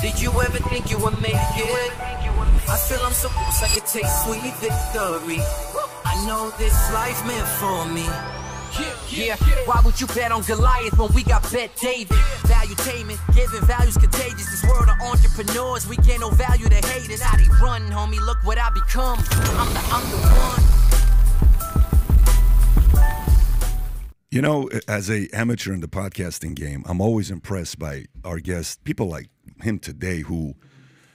Did you ever think you would make it? I feel I'm so close, I could taste sweet victory. I know this life meant for me. Yeah, why would you bet on Goliath when we got Bet David? Valuetainment, giving values contagious. This world of entrepreneurs, we get no value to haters. How they run, homie, look what I become. I'm the, I'm the one. You know, as a amateur in the podcasting game, I'm always impressed by our guests, people like him today, who,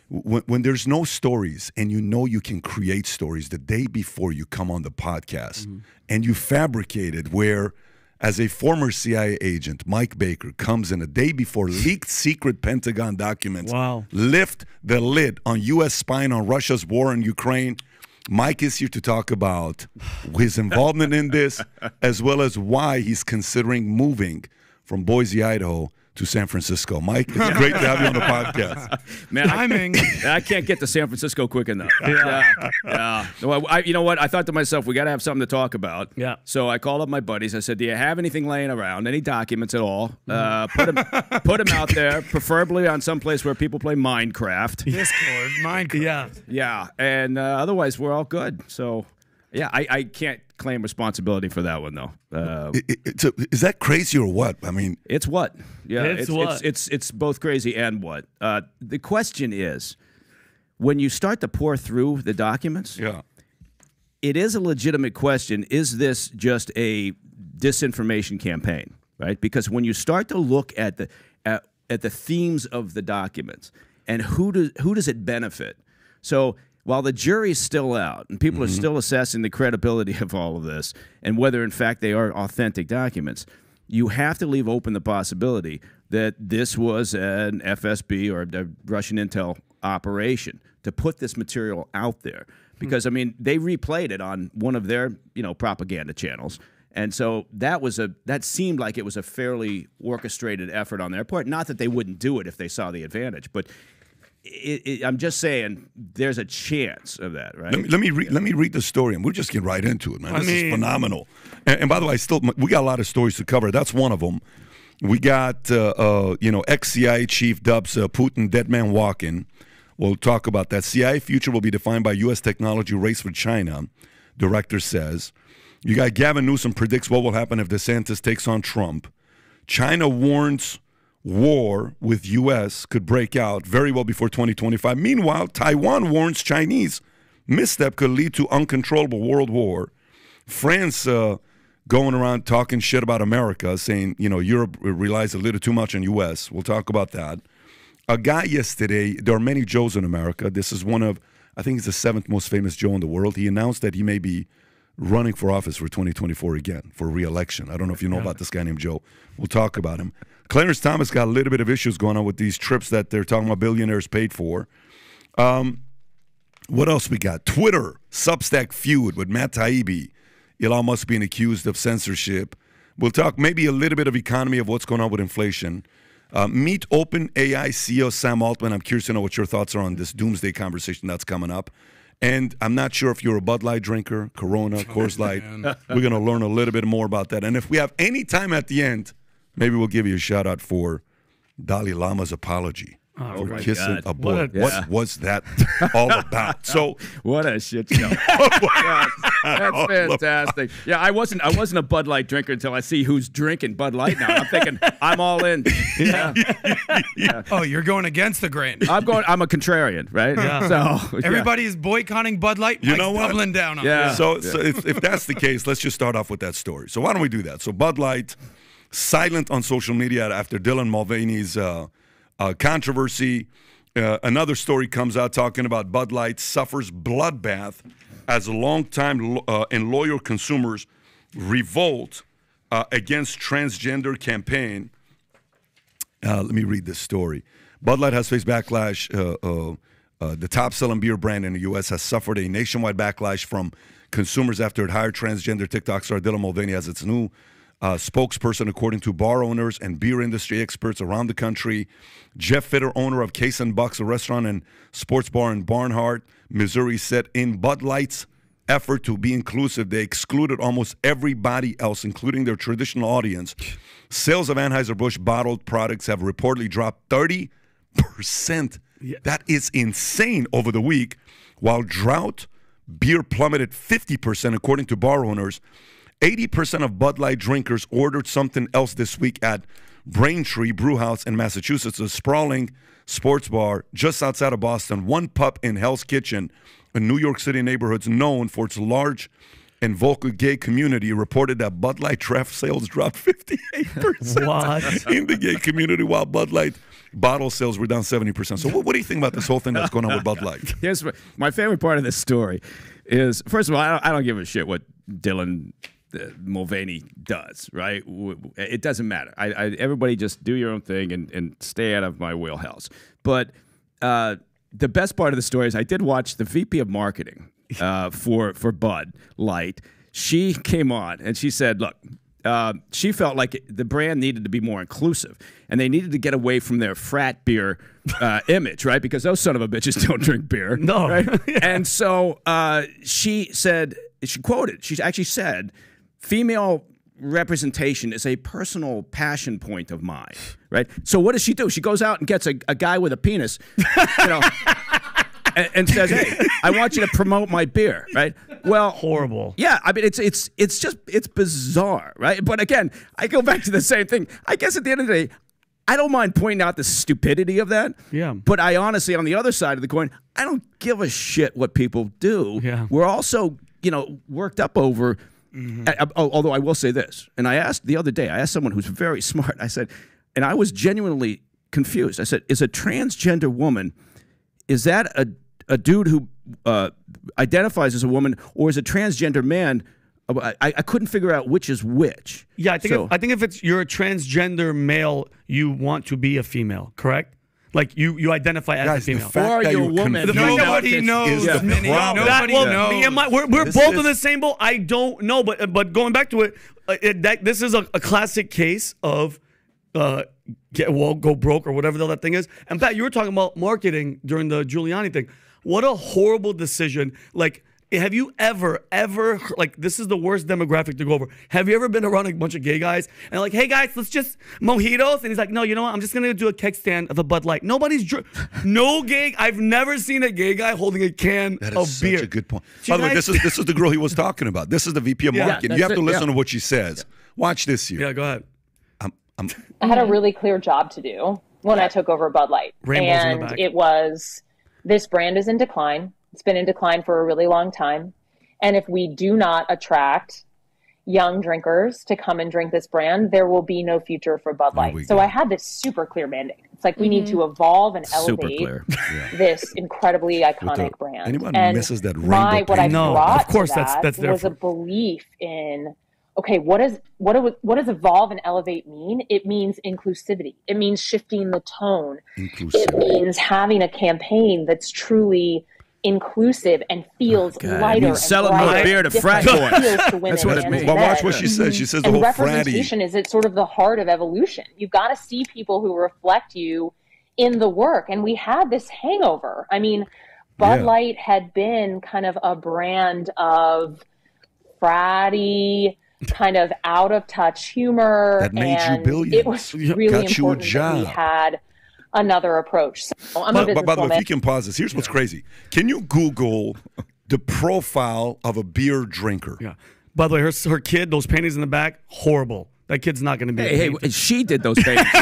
when, when there's no stories and you know you can create stories the day before you come on the podcast, mm-hmm. and you fabricate it where, as a former CIA agent, Mike Baker comes in a day before leaked secret Pentagon documents Wow. lift the lid on U.S. spying on Russia's war in Ukraine. Mike is here to talk about his involvement in this, as well as why he's considering moving from Boise, Idaho to San Francisco. Mike, it's great to have you on the podcast. Man, Timing. I, I can't get to San Francisco quick enough. Yeah, yeah. No, I, I- you know what? I thought to myself, we got to have something to talk about. Yeah. So I called up my buddies. I said, "Do you have anything laying around? Any documents at all? Uh, put them, put them out there, preferably on some place where people play Minecraft. Discord, Minecraft. Yeah. Yeah, and uh, otherwise we're all good. So, yeah, I, I can't claim responsibility for that one though. Uh, I- I- it's a- is that crazy or what? I mean, It's what? Yeah, It's it's what? It's, it's it's both crazy and what. Uh, the question is, when you start to pour through the documents, yeah. it is a legitimate question. Is this just a disinformation campaign? Right? Because when you start to look at the at, at the themes of the documents and who does who does it benefit? So while the jury's still out and people are mm-hmm. still assessing the credibility of all of this and whether in fact they are authentic documents, you have to leave open the possibility that this was an FSB or a Russian intel operation to put this material out there. Hmm. Because I mean, they replayed it on one of their, you know, propaganda channels. And so that was a that seemed like it was a fairly orchestrated effort on their part. Not that they wouldn't do it if they saw the advantage, but it, it, I'm just saying there's a chance of that, right? Let me let me, read, let me read the story, and we'll just get right into it, man. I This mean- is phenomenal. And, and by the way, I still we got a lot of stories to cover. That's one of them. We got uh, uh, you know ex CIA chief dubs uh, Putin dead man walking. We'll talk about that. CIA future will be defined by U.S. technology race with China. Director says. You got Gavin Newsom predicts what will happen if DeSantis takes on Trump. China warns war with U.S. could break out very well before 2025. Meanwhile, Taiwan warns Chinese misstep could lead to uncontrollable world war. France uh, going around talking shit about America, saying you know Europe relies a little too much on U.S. We'll talk about that. A guy yesterday. There are many Joes in America. This is one of I think he's the seventh most famous Joe in the world. He announced that he may be running for office for 2024 again for re-election. I don't know if you know about this guy named Joe. We'll talk about him. Clarence Thomas got a little bit of issues going on with these trips that they're talking about billionaires paid for. Um, what else we got? Twitter, Substack feud with Matt Taibbi. Elon Musk being accused of censorship. We'll talk maybe a little bit of economy of what's going on with inflation. Uh, meet Open AI CEO Sam Altman. I'm curious to know what your thoughts are on this doomsday conversation that's coming up. And I'm not sure if you're a Bud Light drinker, Corona, Coors Light. We're going to learn a little bit more about that. And if we have any time at the end, maybe we'll give you a shout out for Dalai Lama's apology oh, for my kissing God. a boy. What What, Yeah. was that all about? So What a shit show! Oh, yeah, that's fantastic. Yeah, I wasn't I wasn't a Bud Light drinker until I see who's drinking Bud Light now. I'm thinking I'm all in. Yeah, Oh, you're going against the grain. I'm going. I'm a contrarian, right? So yeah. Everybody is boycotting Bud Light. You Mike's know what? doubling down on Yeah. it. So, so if, if that's the case, let's just start off with that story. So why don't we do that? So Bud Light, silent on social media after Dylan Mulvaney's uh, uh, controversy. Uh, another story comes out talking about Bud Light suffers bloodbath as longtime lo- uh, and loyal consumers revolt uh, against transgender campaign. Uh, let me read this story. Bud Light has faced backlash. The top selling beer brand in the U.S. has suffered a nationwide backlash from consumers after it hired transgender TikTok star Dylan Mulvaney as its new uh, spokesperson, according to bar owners and beer industry experts around the country. Jeff Fitter, owner of Case and Bucks, a restaurant and sports bar in Barnhart, Missouri, said in Bud Light's effort to be inclusive, they excluded almost everybody else, including their traditional audience. Sales of Anheuser-Busch bottled products have reportedly dropped 30 percent. That is insane over the week. While drought beer plummeted 50%, according to bar owners, 80% of Bud Light drinkers ordered something else this week at Braintree Brewhouse in Massachusetts, a sprawling sports bar just outside of Boston. One pup in Hell's Kitchen, a New York City neighborhood known for its large and vocal gay community, reported that Bud Light draft sales dropped 58% in the gay community, while Bud Light bottle sales were down 70%. So, what, what do you think about this whole thing that's going on with Bud Light? Here's my, favorite part of this story is first of all, I don't, I don't give a shit what Dylan Mulvaney does, right? It doesn't matter. I, I, everybody just do your own thing and, and stay out of my wheelhouse. But uh, the best part of the story is I did watch the VP of marketing uh, for for Bud Light. She came on and she said, "Look, uh, she felt like the brand needed to be more inclusive, and they needed to get away from their frat beer uh, image, right? Because those son of a bitches don't drink beer, No. right? And so uh, she said, she quoted, she actually said, "Female." Representation is a personal passion point of mine, right? So what does she do? She goes out and gets a, a guy with a penis, you know, and, and says, "Hey, I want you to promote my beer," right? Well, Horrible. yeah, I mean it's it's it's just it's bizarre, right? But again, I go back to the same thing. I guess at the end of the day, I don't mind pointing out the stupidity of that. Yeah. But I honestly, on the other side of the coin, I don't give a shit what people do. Yeah. We're also, you know, worked up over. Uh, uh, although I will say this, and I asked the other day, I asked someone who's very smart. I said, and I was genuinely confused. I said, "Is a transgender woman?" is that a, a dude who uh, identifies as a woman or is a transgender man? Uh, I, I couldn't figure out which is which. Yeah, I think So- if, I think if it's you're a transgender male, you want to be a female, correct? Like you you identify as Guys, a the female. fact Or that you're you a woman. The fact that nobody we're- knows is the the problem. That- Nobody well, knows. me and my, we're, we're This both is- in the same boat. I don't know, but but going back to it, uh, it that, this is a, a classic case of uh, get well, go broke or whatever the hell that thing is. And Pat, you were talking about marketing during the Giuliani thing. What a horrible decision! Like. Have you ever, ever, like, this is the worst demographic to go over. Have you ever been around a bunch of gay guys and, like, hey guys, let's just mojitos? And he's like, no, you know what? I'm just going to do a keg stand of a Bud Light. Nobody's, dr- no gay, I've never seen a gay guy holding a can That of is such beer. a good point. By the way, this is this is the girl he was talking about. This is the VP of Yeah, marketing. that's you have to it, listen yeah. to what she says. Watch this here. Yeah, go ahead. I'm, I'm, I had a really clear job to do when I took over Bud Light. Rainbows in the and back. it was this brand is in decline. It's been in decline for a really long time. And if we do not attract young drinkers to come and drink this brand, there will be no future for Bud Light. we So go. I had this super clear mandate. It's like we need mm-hmm. to evolve and Super elevate clear. this incredibly iconic the- brand. anyone and misses that my what I? No, brought of course to that's- that that's their was a belief in okay, what is what do, what does evolve and elevate mean? It means inclusivity. It means shifting the tone. It means having a campaign that's truly inclusive and feels Oh, God, lighter. means and selling more brighter beer to frat boys. Appeals to women That's what it means. to Well, watch what she says. She says the and whole fratty. representation is at sort of the heart of evolution. You've got to see people who reflect you in the work. And we had this hangover. I mean, Bud Yeah. Light had been kind of a brand of fratty, kind of out of touch humor. That made you and billions. It was Yeah. really Got you a important that we had another approach. So I'm a But, but by the way, if you can pause this, here's what's crazy. Can you Google the profile of a beer drinker? Yeah. By the way, her, her kid, those panties in the back, horrible. That kid's not going to be. Hey, hey, painted. she did those things.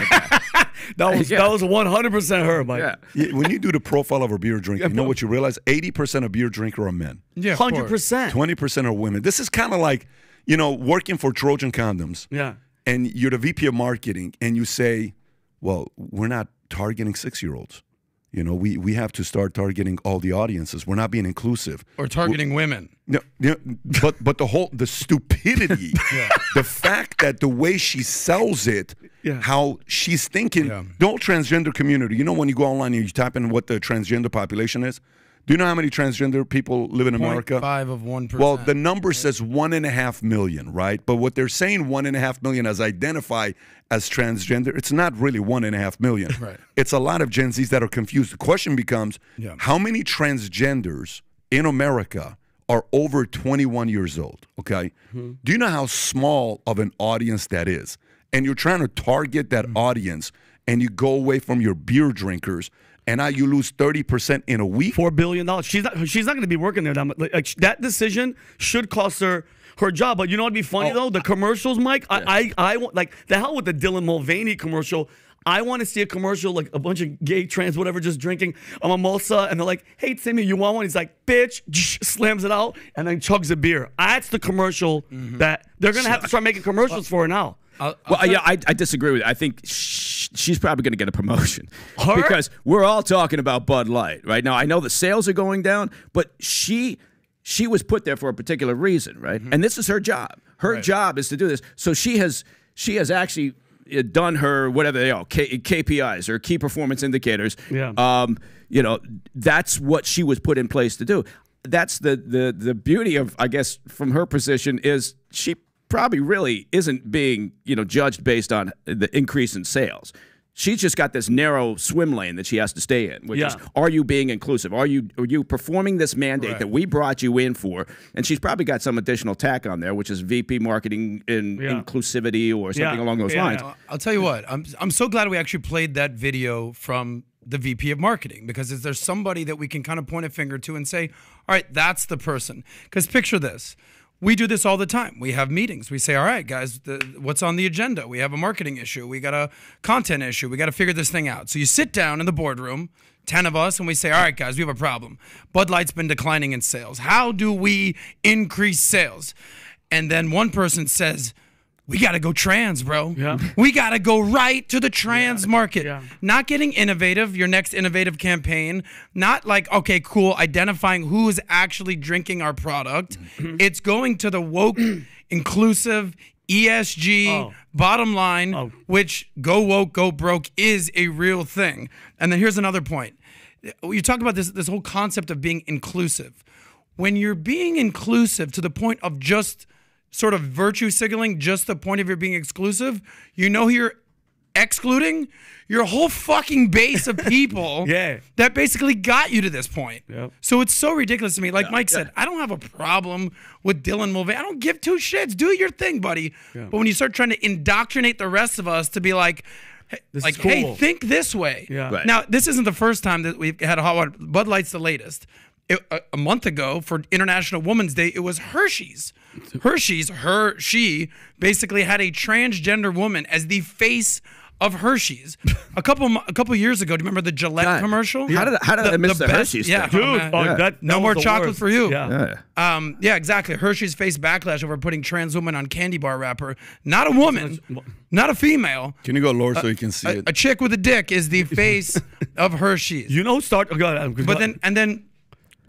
that was yeah. that was 100 percent her, Mike. yeah. Yeah, When you do the profile of a beer drinker, you know what you realize? 80% of beer drinker are men. Yeah, hundred percent. 20% are women. This is kind of like, you know, working for Trojan Condoms. Yeah. and you're the VP of marketing, and you say, "Well, we're not targeting six-year-olds. You know, we we have to start targeting all the audiences. We're not being inclusive. Or targeting women. No, no, but but the whole the stupidity, the fact that the way she sells it, Yeah. how she's thinking, the whole transgender community. You know, when you go online and you type in what the transgender population is, do you know how many transgender people live in America? Five of one percent. Well, the number says one and a half million, right? But what they're saying, one and a half million, as identify as transgender, it's not really one and a half million. Right. It's a lot of Gen Zs that are confused. The question becomes, Yeah. how many transgenders in America are over 21 years old? Okay. Mm-hmm. Do you know how small of an audience that is? And you're trying to target that Mm-hmm. audience and you go away from your beer drinkers, and now you lose thirty percent in a week. Four billion dollars. She's not. She's not going to be working there. That, much. Like, like, that decision should cost her her job. But you know what'd be funny Oh, though? The commercials, Mike. I, I, I want like the hell with the Dylan Mulvaney commercial. I want to see a commercial like a bunch of gay trans whatever just drinking a mimosa, and they're like, "Hey Timmy, you want one?" He's like, "Bitch," slams it out, and then chugs a beer. That's the commercial Mm-hmm. that they're gonna have to start making commercials for now. I'll- I'll Well, yeah, I, I disagree with. It. I think sh- she's probably going to get a promotion Her? because we're all talking about Bud Light right now. I know the sales are going down, but she she was put there for a particular reason, right? Mm-hmm. And this is her job. Her job is to do this. So she has she has actually uh, done her whatever they are K- KPIs or key performance indicators. Yeah. Um, you know, that's what she was put in place to do. That's the the the beauty of I guess from her position is she probably really isn't being you know judged based on the increase in sales. She's just got this narrow swim lane that she has to stay in, which is are you being inclusive? Are you are you performing this mandate that we brought you in for? And she's probably got some additional tack on there, which is VP marketing in Yeah. inclusivity or something Yeah. along those Yeah, lines. yeah. I'll tell you what. I'm I'm so glad we actually played that video from the VP of marketing because is there somebody that we can kind of point a finger to and say, all right, that's the person? Because picture this. We do this all the time. We have meetings. We say, all right, guys, the, what's on the agenda? We have a marketing issue. We got a content issue. We got to figure this thing out. So you sit down in the boardroom, 10 of us, and we say, all right, guys, we have a problem. Bud Light's been declining in sales. How do we increase sales? And then one person says, we got to go trans, bro. Yeah. We got to go right to the trans market. Yeah. Not getting innovative, your next innovative campaign, not like, okay, cool, identifying who is actually drinking our product. Mm-hmm. it's going to the woke, inclusive, ESG, Oh. bottom line, Oh. which go woke, go broke is a real thing. And then here's another point. You talk about this this whole concept of being inclusive. When you're being inclusive to the point of just sort of virtue signaling, just the point of your being exclusive, you know who you're excluding? Your whole fucking base of people Yeah. that basically got you to this point. Yep. So it's so ridiculous to me. Like Mike said, I don't have a problem with Dylan Mulvaney. I don't give two shits. Do your thing, buddy. But when you start trying to indoctrinate the rest of us to be like, hey, This like, is cool. hey, think this way. Yeah. Right. Now, this isn't the first time that we've had a hot water. Bud Light's the latest. It, a, a month ago for International Women's Day, it was Hershey's. Hershey's, her, she basically had a transgender woman as the face of Hershey's. A couple a couple years ago, do you remember the Gillette God, commercial? how did I- how did I miss the Hershey's Yeah, thing? oh, Dude, man. oh, Yeah. that, no that more chocolate worst. for you. Yeah. Yeah. Um, yeah, exactly. Hershey's faced backlash over putting trans woman on candy bar wrapper. Not a woman, not a female. Can you go lower so you can see A, it? a chick with a dick is the face of Hershey's. You know, start. Oh, God, But then, and then,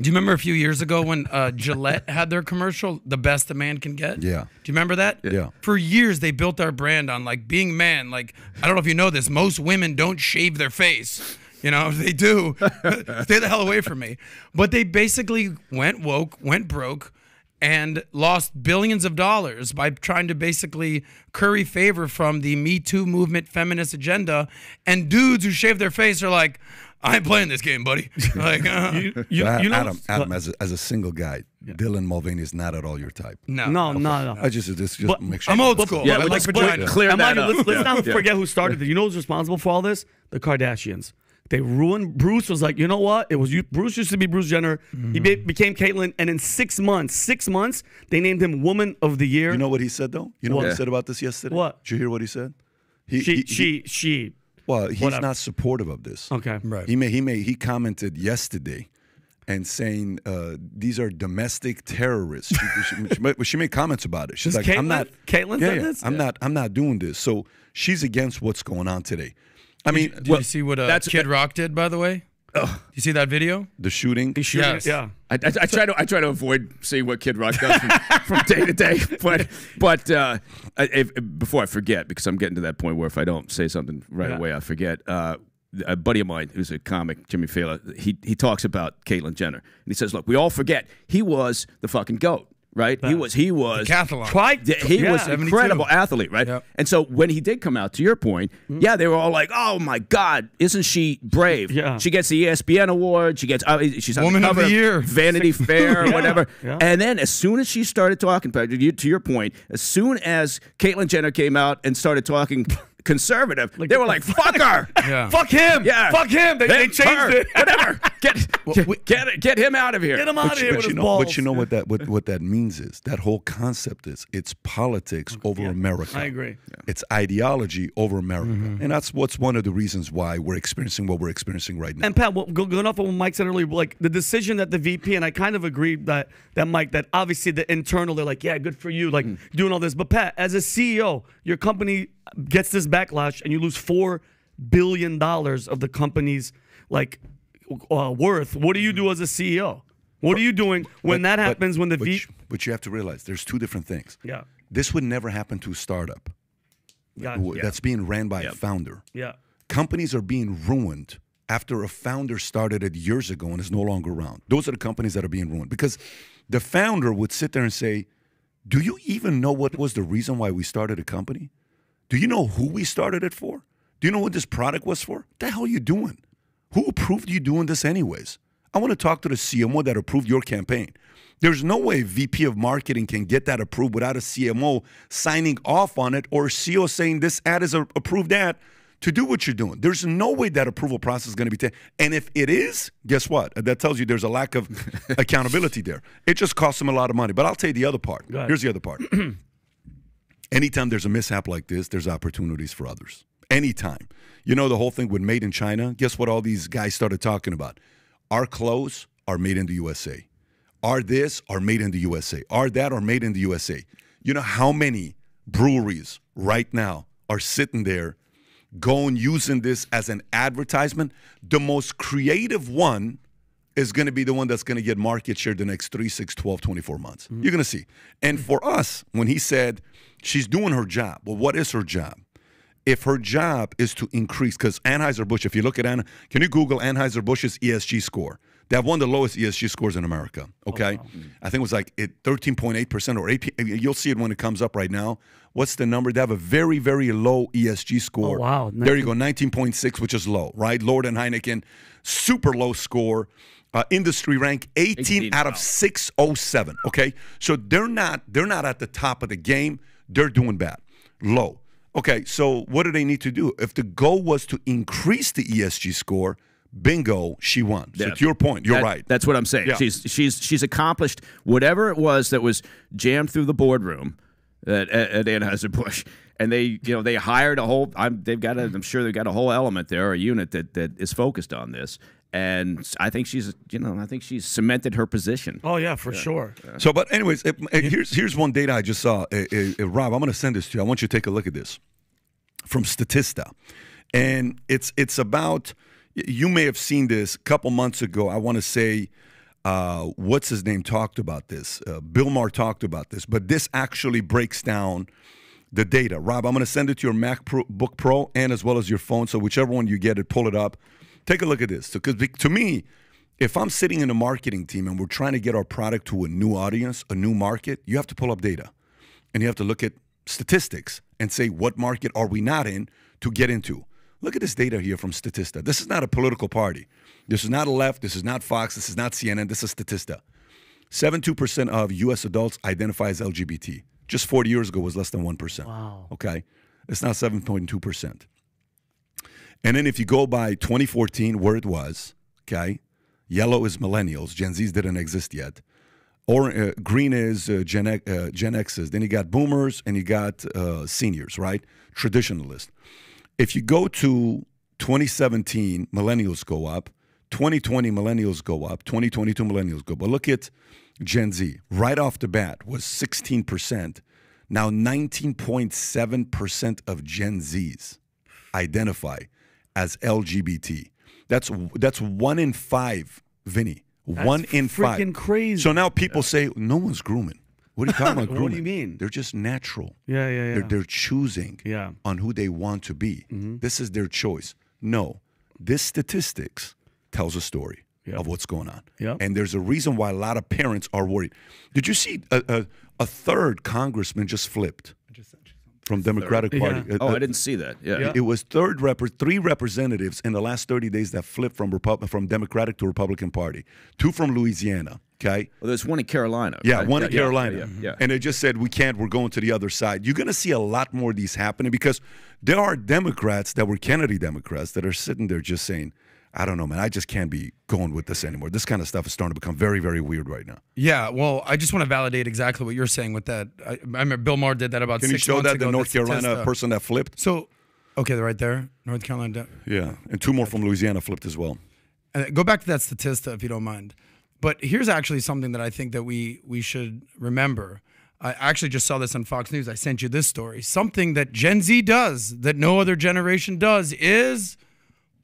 do you remember a few years ago when uh, Gillette had their commercial, "The Best a Man Can Get"? Yeah. Do you remember that? Yeah. For years, they built our brand on like being man. Like I don't know if you know this, most women don't shave their face. You know, if they do, stay the hell away from me. But they basically went woke, went broke, and lost billions of dollars by trying to basically curry favor from the Me Too movement feminist agenda. And dudes who shave their face are like, I ain't playing this game, buddy. Like, uh, you, you, Uh, you know, Adam, Adam, as a, as a single guy, Dylan Mulvaney is not at all your type. no, no, no, no. I just just, just But- make sure. I'm old school. Yeah, I we like just vagina. clear I'm that not- up. Let's, let's Yeah. not Yeah. forget who started it. You know who's responsible for all this? The Kardashians. They ruined. Bruce was like, you know what? It was you. Bruce used to be Bruce Jenner. He be, became Caitlyn, and in six months, six months, they named him Woman of the Year. You know what he said though? You know what, What? he said about this yesterday? What? Did you hear what he said? He, she, he- he- she, she. well, he's whatever. not supportive of this. Okay. Right. He may he may he commented yesterday and saying uh, these are domestic terrorists. She, she, she made, she made comments about it. She's Does like, I'm not. Caitlyn yeah, said yeah, this? I'm Yeah. not. I'm not doing this. So she's against what's going on today. I mean, Did well, you see what uh, that's- Kid Rock did, by the way? you see that video? the shooting. The Yes. Yeah. I, I, I try to I try to avoid seeing what Kid Rock does from, from day to day, but but uh, if, before I forget, because I'm getting to that point where if I don't say something right Yeah. away, I forget. Uh, a buddy of mine who's a comic, Jimmy Failla, he he talks about Caitlyn Jenner, and he says, "Look, we all forget he was the fucking goat, right? He was he was yeah, he yeah. was an 72. incredible athlete, right? Yep. And so when he did come out, to your point, yeah, they were all like, "Oh my God, isn't she brave? Yeah. She gets the ESPN award. She gets uh, she's on Woman the of cover the Year. Vanity Fair, or Yeah, whatever." yeah. And then as soon as she started talking, to your point, as soon as Caitlyn Jenner came out and started talking conservative, they were like, "Fuck her." Yeah. Fuck him. Yeah. Fuck him. They, they changed her, it. Whatever. Get, get, get, get him out of here. Get him out But of here but with you his know, balls. but you know what that what, what that means is that whole concept is it's politics over America. I agree. It's ideology over America, Mm-hmm. and that's what's one of the reasons why we're experiencing what we're experiencing right now. And Pat, what, going off of what Mike said earlier, like the decision that the VP and I kind of agreed that that Mike that obviously the internal they're like, yeah, good for you, like doing all this. But Pat, as a CEO, your company gets this backlash and you lose four billion dollars of the company's like uh, worth. What do you do as a CEO? What are you doing when But- that but- happens? when the but V, but you have to realize there's two different things. yeah, This would never happen to a startup got w- that's being ran by a founder. yeah. Companies are being ruined after a founder started it years ago and is no longer around. Those are the companies that are being ruined because the founder would sit there and say, "Do you even know what was the reason why we started a company? Do you know who we started it for? Do you know what this product was for? What the hell are you doing? Who approved you doing this anyways? I want to talk to the CMO that approved your campaign. There's no way VP of marketing can get that approved without a CMO signing off on it or CEO saying this ad is a approved ad to do what you're doing. There's no way that approval process is going to be taken. And if it is, guess what? That tells you there's a lack of accountability there. It just costs them a lot of money. But I'll tell you the other part. Here's the other part. Anytime there's a mishap like this, there's opportunities for others. Anytime. You know the whole thing with made in China? Guess what all these guys started talking about? Our clothes are made in the USA. Are this are made in the USA. Are that are made in the USA. You know how many breweries right now are sitting there going using this as an advertisement? The most creative one is going to be the one that's going to get market share the next 3, 6, 12, 24 months. Mm-hmm. You're going to see. And for us, when he said she's doing her job, well, what is her job? If her job is to increase, because Anheuser-Busch, if you look at Anna, can you Google Anheuser-Busch's ESG score? They have one of the lowest ESG scores in America. Oh, okay, mm-hmm. I think it was like 13.8 percent or 8. You'll see it when it comes up right now. What's the number? They have a very very low ESG score. Oh, wow. There you go, 19.6, which is low, right? Lord and Heineken, super low score. Uh, industry rank 18, 18, out of 607. Okay, so they're not they're not at the top of the game. They're doing bad, low. Okay, so what do they need to do? If the goal was to increase the ESG score, bingo, she won. So Yeah. to your point, you're That- right. That's what I'm saying. Yeah. She's she's she's accomplished whatever it was that was jammed through the boardroom at, at, Anheuser Busch, and they you know they hired a whole. I'm, they've got a, I'm sure they've got a whole element there, a unit that that is focused on this, and I think she's you know I think she's cemented her position. Oh yeah, for sure. So, but anyways, it, it- here's here's one data I just saw. Uh, Rob, I'm going to send this to you. I want you to take a look at this from Statista, and it's it's about. You may have seen this a couple months ago. I want to say, uh, what's his name talked about this. Uh, Bill Maher talked about this, but this actually breaks down the data. Rob, I'm going to send it to your MacBook Pro and as well as your phone. So whichever one you get it, pull it up. Take a look at this. Because to me, if I'm sitting in a marketing team and we're trying to get our product to a new audience, a new market, you have to pull up data and you have to look at statistics and say what market are we not in to get into. Look at this data here from Statista. This is not a political party. This is not a left. This is not Fox. This is not CNN. This is Statista. 72% of U.S. adults identify as LGBT. Just 40 years ago was less than 1%. Wow. Okay. It's now 7.2%. And then if you go by 2014, where it was, okay, yellow is millennials. Gen Zs didn't exist yet. Or uh, green is uh, Gen, uh, Gen X's. Then you got boomers and you got uh, seniors, right? Traditionalist. If you go to 2017, millennials go up. 2020, millennials go up. 2022, millennials go up. But look at Gen Z. Right off the bat was 16%. Now 19.7% of Gen Zs identify as LGBT. That's that's one in five, Vinny. one in five. freaking crazy. So now people say no one's grooming. What are you talking about grooming? What do you mean? They're just natural. Yeah, yeah, yeah. They're, they're choosing Yeah. on who they want to be. Mm-hmm. This is their choice. No, this statistics tells a story of what's going on. Yep. And there's a reason why a lot of parents are worried. Did you see a, a, a third congressman just flipped from Democratic Party? Yeah. A- Oh, a- I uh, didn't see that. Yeah. Yeah. it was third rep- three representatives in the last 30 days that flipped from Repub- from Democratic to Republican Party. Two from Louisiana, Okay. Well, there's one in Carolina. Yeah, right? one in Yeah, Carolina. Yeah, yeah, And they just said, we can't, we're going to the other side. You're going to see a lot more of these happening because there are Democrats that were Kennedy Democrats that are sitting there just saying, I don't know, man, I just can't be going with this anymore. This kind of stuff is starting to become very, very weird right now. Yeah, well, I just want to validate exactly what you're saying with that. I, I remember Bill Maher did that about Can you show that ago. the North Carolina person that flipped? So, okay, they're right there, North Carolina. Yeah. And two more from Louisiana flipped as well. Uh, go back to that Statista if you don't mind. But here's actually something that I think that we we should remember. I actually just saw this on Fox News. I sent you this story. Something that Gen Z does that no other generation does is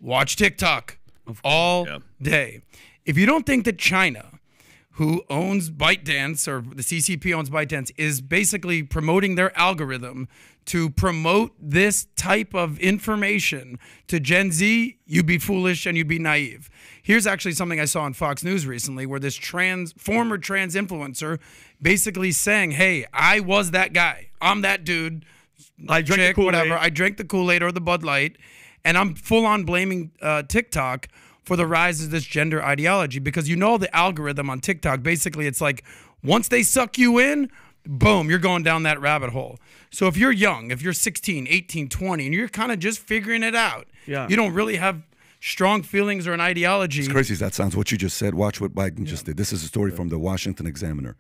watch TikTok all day. If you don't think that China, who owns ByteDance or the CCP owns ByteDance, is basically promoting their algorithm to promote this type of information to Gen Z, you'd be foolish and you'd be naive. Here's actually something I saw on Fox News recently where this trans former trans influencer basically saying, "Hey, I was that guy. I'm that dude. I drank the chick, Kool-Aid. whatever. I drank the Kool Aid or the Bud Light, and I'm full on blaming uh, TikTok for the rise of this gender ideology because you know the algorithm on TikTok. Basically, it's like once they suck you in, boom, you're going down that rabbit hole. So if you're young, if you're 16, 18, 20, and you're kind of just figuring it out, Yeah. you don't really have strong feelings or an ideology. As crazy as that sounds, what you just said, watch what Biden just did. This is a story from the Washington Examiner.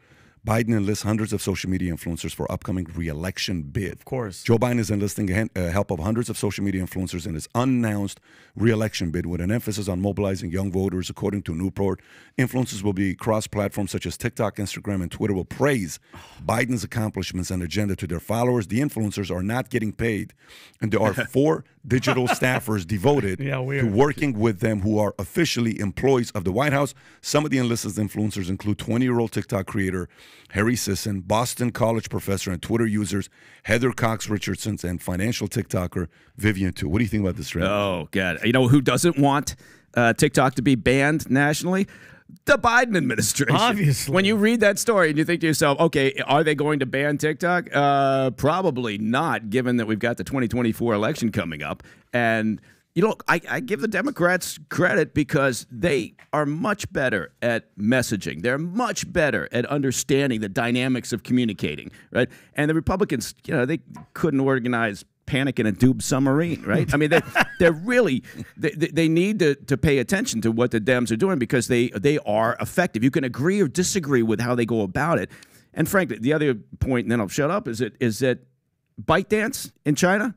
Biden enlists hundreds of social media influencers for upcoming re-election bid. Of course. Joe Biden is enlisting the uh, help of hundreds of social media influencers in his unannounced re-election bid with an emphasis on mobilizing young voters. According to a new report, influencers will be cross-platform such as TikTok, Instagram, and Twitter will praise Biden's accomplishments and agenda to their followers. The influencers are not getting paid, and there are four digital staffers devoted Yeah, to working with them who are officially employees of the White House. Some of the enlisted influencers include 20 year old TikTok creator Harry Sisson, Boston College professor and Twitter users Heather Cox Richardson, and financial TikToker Vivian Tu. What do you think about this trend? Oh God! You know who doesn't want uh, TikTok to be banned nationally? The Biden administration. Obviously. when you read that story and you think to yourself, okay, are they going to ban TikTok? Uh, probably not, given that we've got the 2024 election coming up. And you know, I, I give the Democrats credit because they are much better at messaging. They're much better at understanding the dynamics of communicating, right? And the Republicans, you know, they couldn't organize panic in a doob submarine, right? I mean, they, they're really they, they they need to, to pay attention to what the Dems are doing because they they are effective. You can agree or disagree with how they go about it. And frankly, the other point, and then I'll shut up, is that is that ByteDance in China,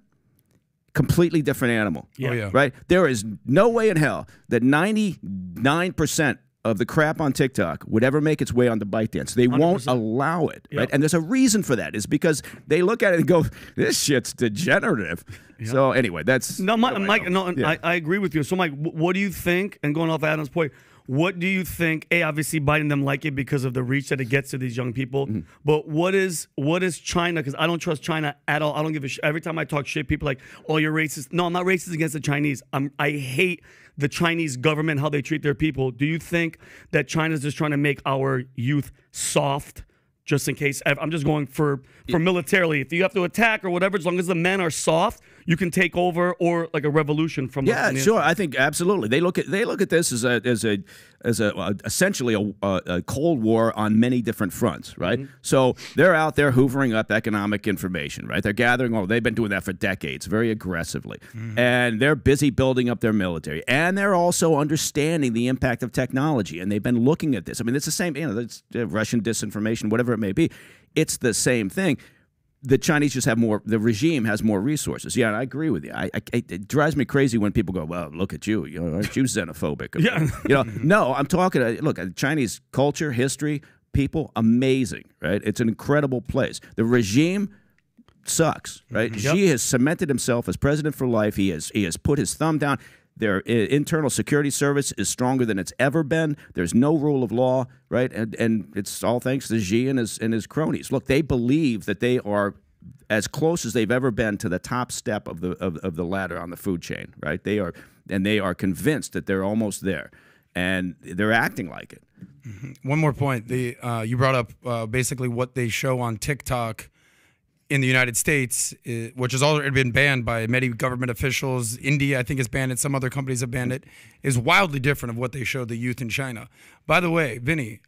completely different animal. Oh, yeah. Right? There is no way in hell that 99% of the crap on TikTok would ever make its way onto ByteDance. They won't allow it, right? And there's a reason for that. Is because they look at it and go, "This shit's degenerative." So anyway, that's No, Mike no, Yeah. I, I agree with you. So, Mike, what do you think? And going off Adam's point, what do you think? A, obviously, Biden them like it because of the reach that it gets to these young people. Mm-hmm. But what is what is China? Because I don't trust China at all. I don't give a shit. Every time I talk shit, people are like, "Oh, you're racist." No, I'm not racist against the Chinese. I'm I hate the Chinese government how they treat their people. Do you think that China's just trying to make our youth soft? Just in case, I'm just going for for militarily. If you have to attack or whatever, as long as the men are soft, you can take over or like a revolution from. Yeah, the sure. I think absolutely. They look at they look at this as a as a as a uh, essentially a, a, cold war on many different fronts, right? Mm-hmm. So they're out there hoovering up economic information, right? They're gathering all. They've been doing that for decades, very aggressively, Mm-hmm. and they're busy building up their military, and they're also understanding the impact of technology, and they've been looking at this. I mean, it's the same. You know, it's uh, Russian disinformation, whatever it may be. It's the same thing the Chinese just have more. The regime has more resources. Yeah, I agree with you. I, I it drives me crazy when people go, "Well, look at you. You know, aren't you xenophobic?" Yeah. You know, no. I'm talking. uh, Look, uh, Chinese culture, history, people, amazing. Right? It's an incredible place. The regime sucks. Right? Xi has cemented himself as president for life. He has he has put his thumb down. Their internal security service is stronger than it's ever been. There's no rule of law, right? And and it's all thanks to Xi and his and his cronies. Look, they believe that they are as close as they've ever been to the top step of the of, of the ladder on the food chain, right? They are and they are convinced that they're almost there. And they're acting like it. One more point. The uh, you brought up uh, basically what they show on TikTok in the United States, uh, which has already been banned by many government officials, India I think has banned it, some other companies have banned it, is wildly different of what they show the youth in China. By the way, Vinny,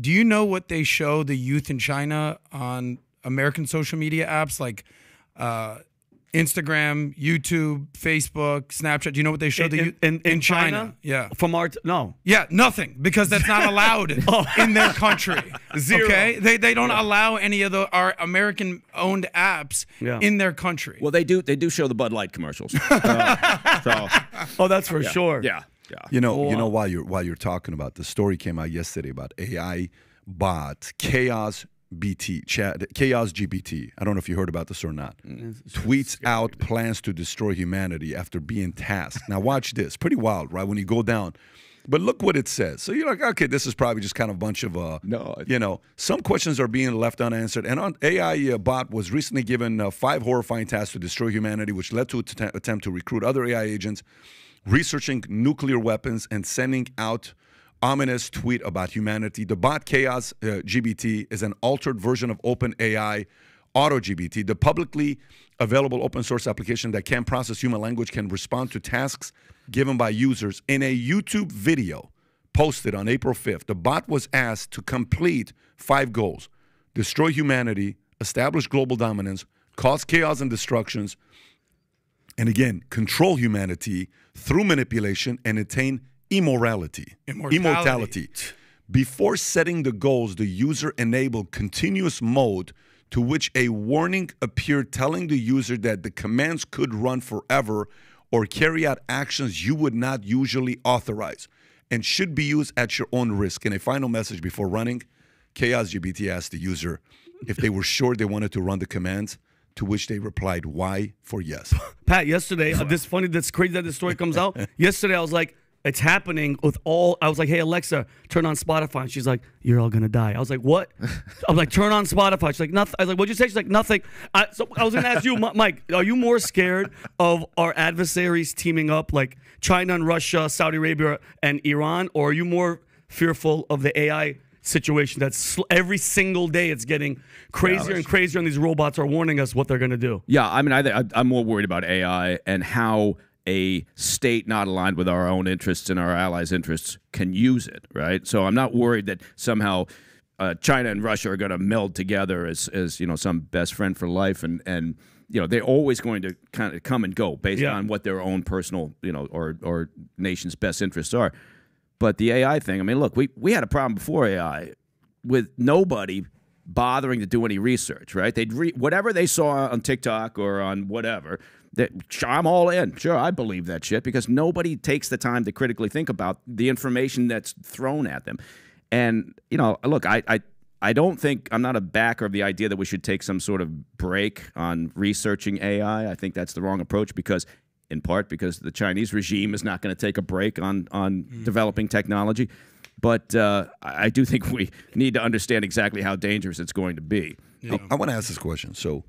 do you know what they show the youth in China on American social media apps? Like uh, Instagram, YouTube, Facebook, Snapchat? Do you know what they show the in, in, in China? Yeah. From our t- no. Yeah, nothing because that's not allowed in their country. Zero. Okay, they they don't allow any of the our American owned apps Yeah. in their country. Well, they do. They do show the Bud Light commercials. Uh, so Oh, that's for sure. yeah, yeah. You know, you know while you're while you're talking about the story came out yesterday about AI bot chaos BT chat chaos GPT. I don't know if you heard about this or not. Tweets out plans to destroy humanity after being tasked. Now watch this. Pretty wild, right? When you go down. But look what it says. So you're like, okay, this is probably just kind of a bunch of uh No, you know, some questions are being left unanswered. And on AI uh, bot was recently given uh, five horrifying tasks to destroy humanity, which led to an att- attempt to recruit other AI agents, researching nuclear weapons, and sending out ominous tweet about humanity. The bot Chaos uh, GPT is an altered version of OpenAI AutoGPT, the publicly available open source application that can process human language, can respond to tasks given by users. In a YouTube video posted on April 5th, the bot was asked to complete five goals destroy humanity, establish global dominance, cause chaos and destructions, and again, control humanity through manipulation and attain immorality. Immortality. Before setting the goals, the user enabled continuous mode to which a warning appeared telling the user that the commands could run forever or carry out actions you would not usually authorize and should be used at your own risk. In a final message before running, Chaos GPT asked the user if they were sure they wanted to run the commands, to which they replied, why for yes. Pat, yesterday, uh, this funny, that's crazy that this story comes out. yesterday, I was like, it's happening with all. I was like, hey, Alexa, turn on Spotify. And she's like, you're all going to die. I was like, what? I was like, turn on Spotify. She's like, nothing. I was like, what'd you say? She's like, nothing. I, so I was going to ask you, Mike, are you more scared of our adversaries teaming up like China and Russia, Saudi Arabia, and Iran? Or are you more fearful of the AI situation that's sl- every single day it's getting crazier and crazier and these robots are warning us what they're going to do? Yeah, I mean, I, I, I'm more worried about AI and how a state not aligned with our own interests and our allies' interests can use it, right? So I'm not worried that somehow uh, China and Russia are going to meld together as, as you know some best friend for life, and and you know they're always going to kind of come and go based Yeah. on what their own personal you know or or nation's best interests are. But the AI thing, I mean, look, we we had a problem before AI with nobody bothering to do any research, right? They'd re- whatever they saw on TikTok or on whatever. That sure, I'm all in. Sure, I believe that shit because nobody takes the time to critically think about the information that's thrown at them. And you know, look, I, I I don't think I'm not a backer of the idea that we should take some sort of break on researching AI. I think that's the wrong approach because in part because the Chinese regime is not going to take a break on on developing technology. But uh, I I do think we need to understand exactly how dangerous it's going to be. I, I want to ask this question. So,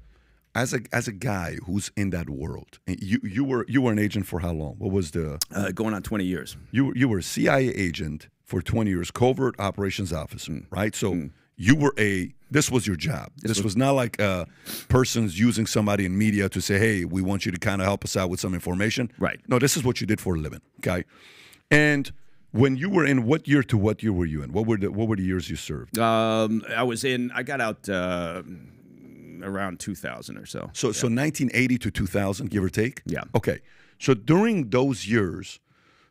as a as a guy who's in that world, you you were you were an agent for how long? What was the Uh, going on 20 years. you were- you were a CIA agent for 20 years, covert operations officer, Mm. right? So you were a this was your job. This, was, not like uh, persons using somebody in media to say, "Hey, we want you to kind of help us out with some information." Right. No, this is what you did for a living. Okay, and when you were in what year to what year were you in? What were the what were the years you served? Um, I was in. I got out uh, around 2000 or so. So so 1980 to 2000, give or take. Yeah. Okay. So during those years,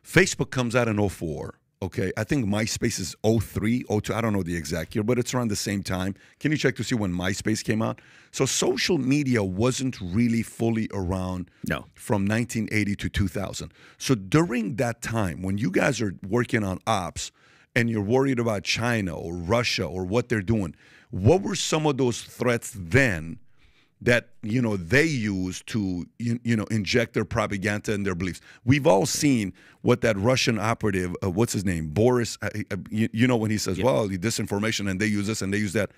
Facebook comes out in 04. Okay. I think MySpace is 03, 02. I don't know the exact year, but it's around the same time. Can you check to see when MySpace came out? So social media wasn't really fully around No. from 1980 to 2000. So during that time, when you guys are working on ops and you're worried about China or Russia or what they're doing, what were some of those threats then that you know they use to you, you know inject their propaganda and their beliefs? We've all seen what that Russian operative, uh, what's his name, Boris, uh, uh, you, you know when he says, "Well, disinformation," and they use this and they use that.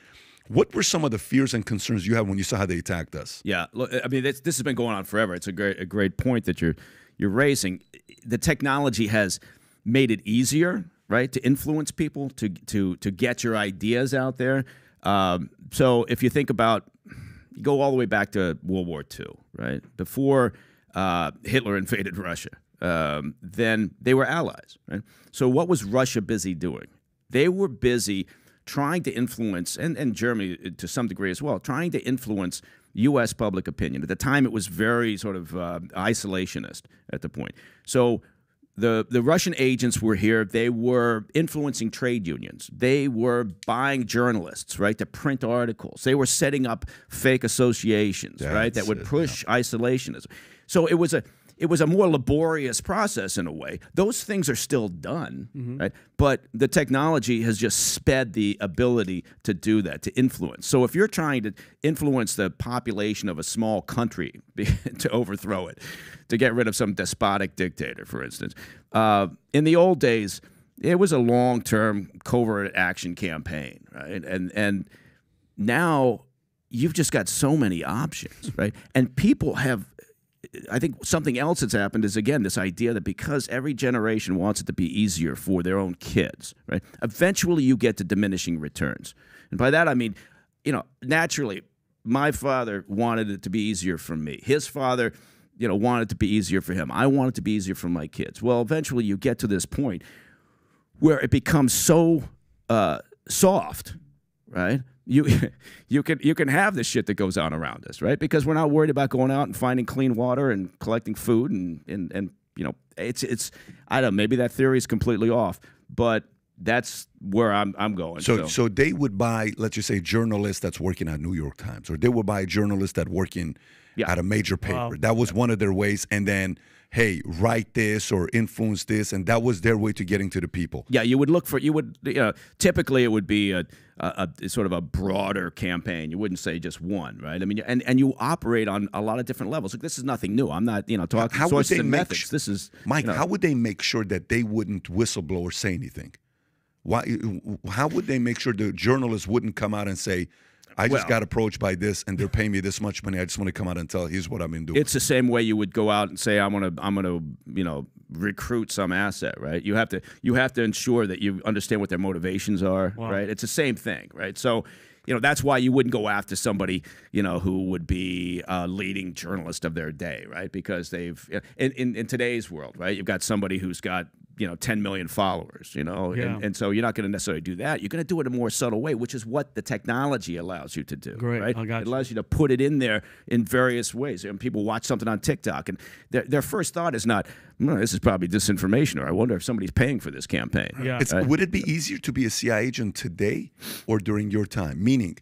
What were some of the fears and concerns you had when you saw how they attacked us? Yeah, look, I mean, this, this has been going on forever. It's a great, a great point that you're you're raising. The technology has made it easier, right, to influence people, to to to get your ideas out there. Um, so if you think about, you go all the way back to World War II, right? Before uh, Hitler invaded Russia, um, then they were allies, right? So what was Russia busy doing? They were busy trying to influence, and, and Germany uh, to some degree as well, trying to influence U.S. public opinion. At the time, it was very sort of uh, isolationist at the point. So the the Russian agents were here. They were influencing trade unions. They were buying journalists, right, to print articles. They were setting up fake associations, right, that would it, push isolationism. So it was a it was a more laborious process in a way. Those things are still done, right? But the technology has just sped the ability to do that, to influence. So if you're trying to influence the population of a small country to overthrow it, to get rid of some despotic dictator, for instance, uh, in the old days, it was a long-term covert action campaign, right? And and now you've just got so many options, right? And people have I think something else that's happened is again this idea that because every generation wants it to be easier for their own kids, right? Eventually, you get to diminishing returns, and by that I mean, you know, naturally, my father wanted it to be easier for me. His father, you know, wanted it to be easier for him. I want it to be easier for my kids. Well, eventually, you get to this point where it becomes so uh, soft, right? You you can you can have the shit that goes on around us, right? Because we're not worried about going out and finding clean water and collecting food and and and you know it's it's I don't know, maybe that theory is completely off, but that's where I'm I'm going. So, so they would buy, let's just say, journalist that's working at New York Times, or they would buy a journalist that working Yeah. at a major paper. That was one of their ways, and then, hey, write this or influence this, and that was their way to getting to the people. Yeah, you would look for you would you know, typically it would be a, a, a sort of a broader campaign. You wouldn't say just one, right? I mean, and and you operate on a lot of different levels. Like this is nothing new. I'm not you know talking How would sources they and make methods. this is Mike, you know, how would they make sure that they wouldn't whistleblow or say anything? Why? How would they make sure the journalists wouldn't come out and say, "I just Well- got approached by this, and they're paying me this much money. I just want to come out and tell here's what I've been doing." It's the same way you would go out and say, "I'm gonna, I'm gonna, you know, recruit some asset." Right? You have to, you have to ensure that you understand what their motivations are. Right? It's the same thing. Right? So, you know, that's why you wouldn't go after somebody, you know, who would be a leading journalist of their day, right? Because they've in in, in today's world, right? You've got somebody who's got you know 10 million followers you know Yeah. and, and so you're not going to necessarily do that you're going to do it in a more subtle way which is what the technology allows you to do Great, right I got it you. allows you to put it in there in various ways. And people watch something on TikTok, and their, their first thought is not, "Hmm, "This is probably disinformation," or "I wonder if somebody's paying for this campaign." Yeah. It's, would it be easier to be a CIA agent today or during your time? Meaning,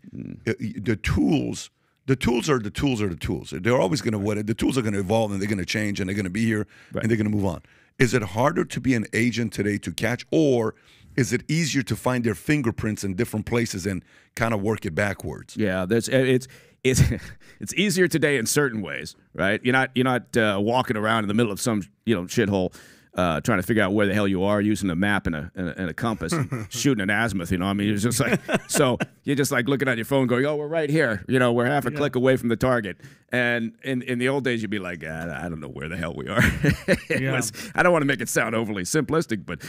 uh, the tools, the tools are the tools are the tools. They're always going to what the tools are going to evolve and they're going to change and they're going to be here and they're going to move on. Is it harder to be an agent today to catch, or is it easier to find their fingerprints in different places and kind of work it backwards? Yeah, there's it's it's it's easier today in certain ways, right? You're not you're not uh, walking around in the middle of some you know shithole. Uh, trying to figure out where the hell you are using a map and a, and a, and a compass, and shooting an azimuth. You know, I mean, it's just like so. You're just like looking at your phone, going, "Oh, we're right here." You know, we're half a click away from the target. And in in the old days, you'd be like, "Ah, "I don't know where the hell we are." Yeah. was, I don't want to make it sound overly simplistic, but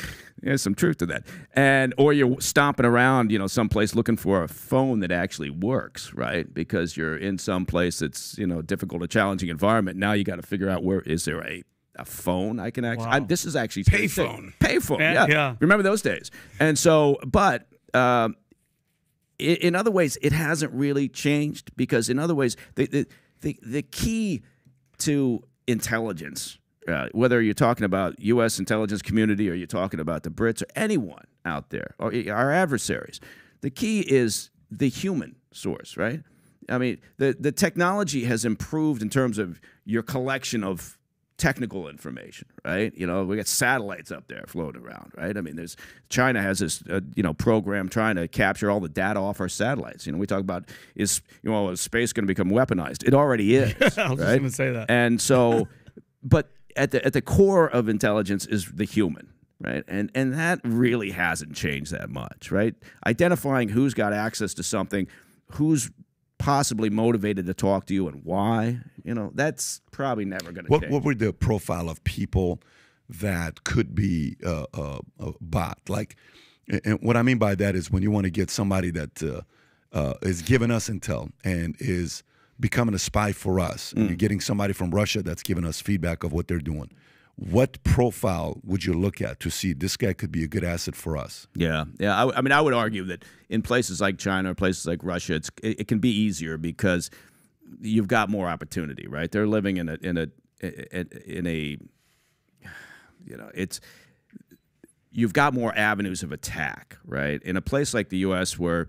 there's some truth to that. And or you're stomping around, you know, someplace looking for a phone that actually works, right? Because you're in some place that's you know difficult or challenging environment. Now you got to figure out where is there a a phone I can actually. Wow. I, this is actually Payphone. Payphone. Yeah, Yeah, yeah. Remember those days? And so, but. Um, in other ways, it hasn't really changed because in other ways, the the the, the key to intelligence, uh, whether you're talking about U.S. intelligence community or you're talking about the Brits or anyone out there or our adversaries, the key is the human source, right? I mean, the the technology has improved in terms of your collection of technical information, right? You know, we got satellites up there floating around, right? I mean, there's China has this, uh, you know, program trying to capture all the data off our satellites. You know, we talk about is you know is space going to become weaponized? It already is. I was just right? gonna say that. And so, but at the at the core of intelligence is the human, right? And and that really hasn't changed that much, right? Identifying who's got access to something, who's possibly motivated to talk to you and why, you know, that's probably never going to What, change. what were the profile of people that could be uh, uh, a bot? Like, and what I mean by that is when you want to get somebody that uh, uh, is giving us intel and is becoming a spy for us, and you're getting somebody from Russia that's giving us feedback of what they're doing. What profile would you look at to see this guy could be a good asset for us? Yeah, yeah. I, I mean, I would argue that in places like China or places like Russia, it's it, it can be easier because you've got more opportunity, right? They're living in a in a in in a you know it's you've got more avenues of attack, right? In a place like the U.S. where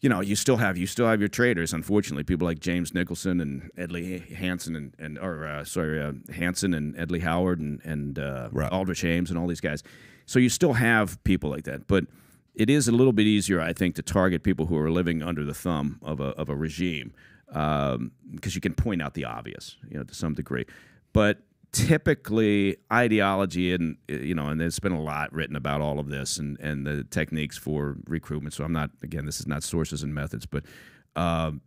you know you still have you still have your traders. Unfortunately, people like James Nicholson and Edley Hanssen and and or uh, sorry uh, Hanssen and Edley Howard and and uh, Right. Aldrich Ames and all these guys. So you still have people like that, but it is a little bit easier, I think, to target people who are living under the thumb of a of a regime because you can point out the obvious, you know, to some degree. But typically, ideology and you know, and there's been a lot written about all of this and and the techniques for recruitment. So I'm not again, this is not sources and methods, but. Um,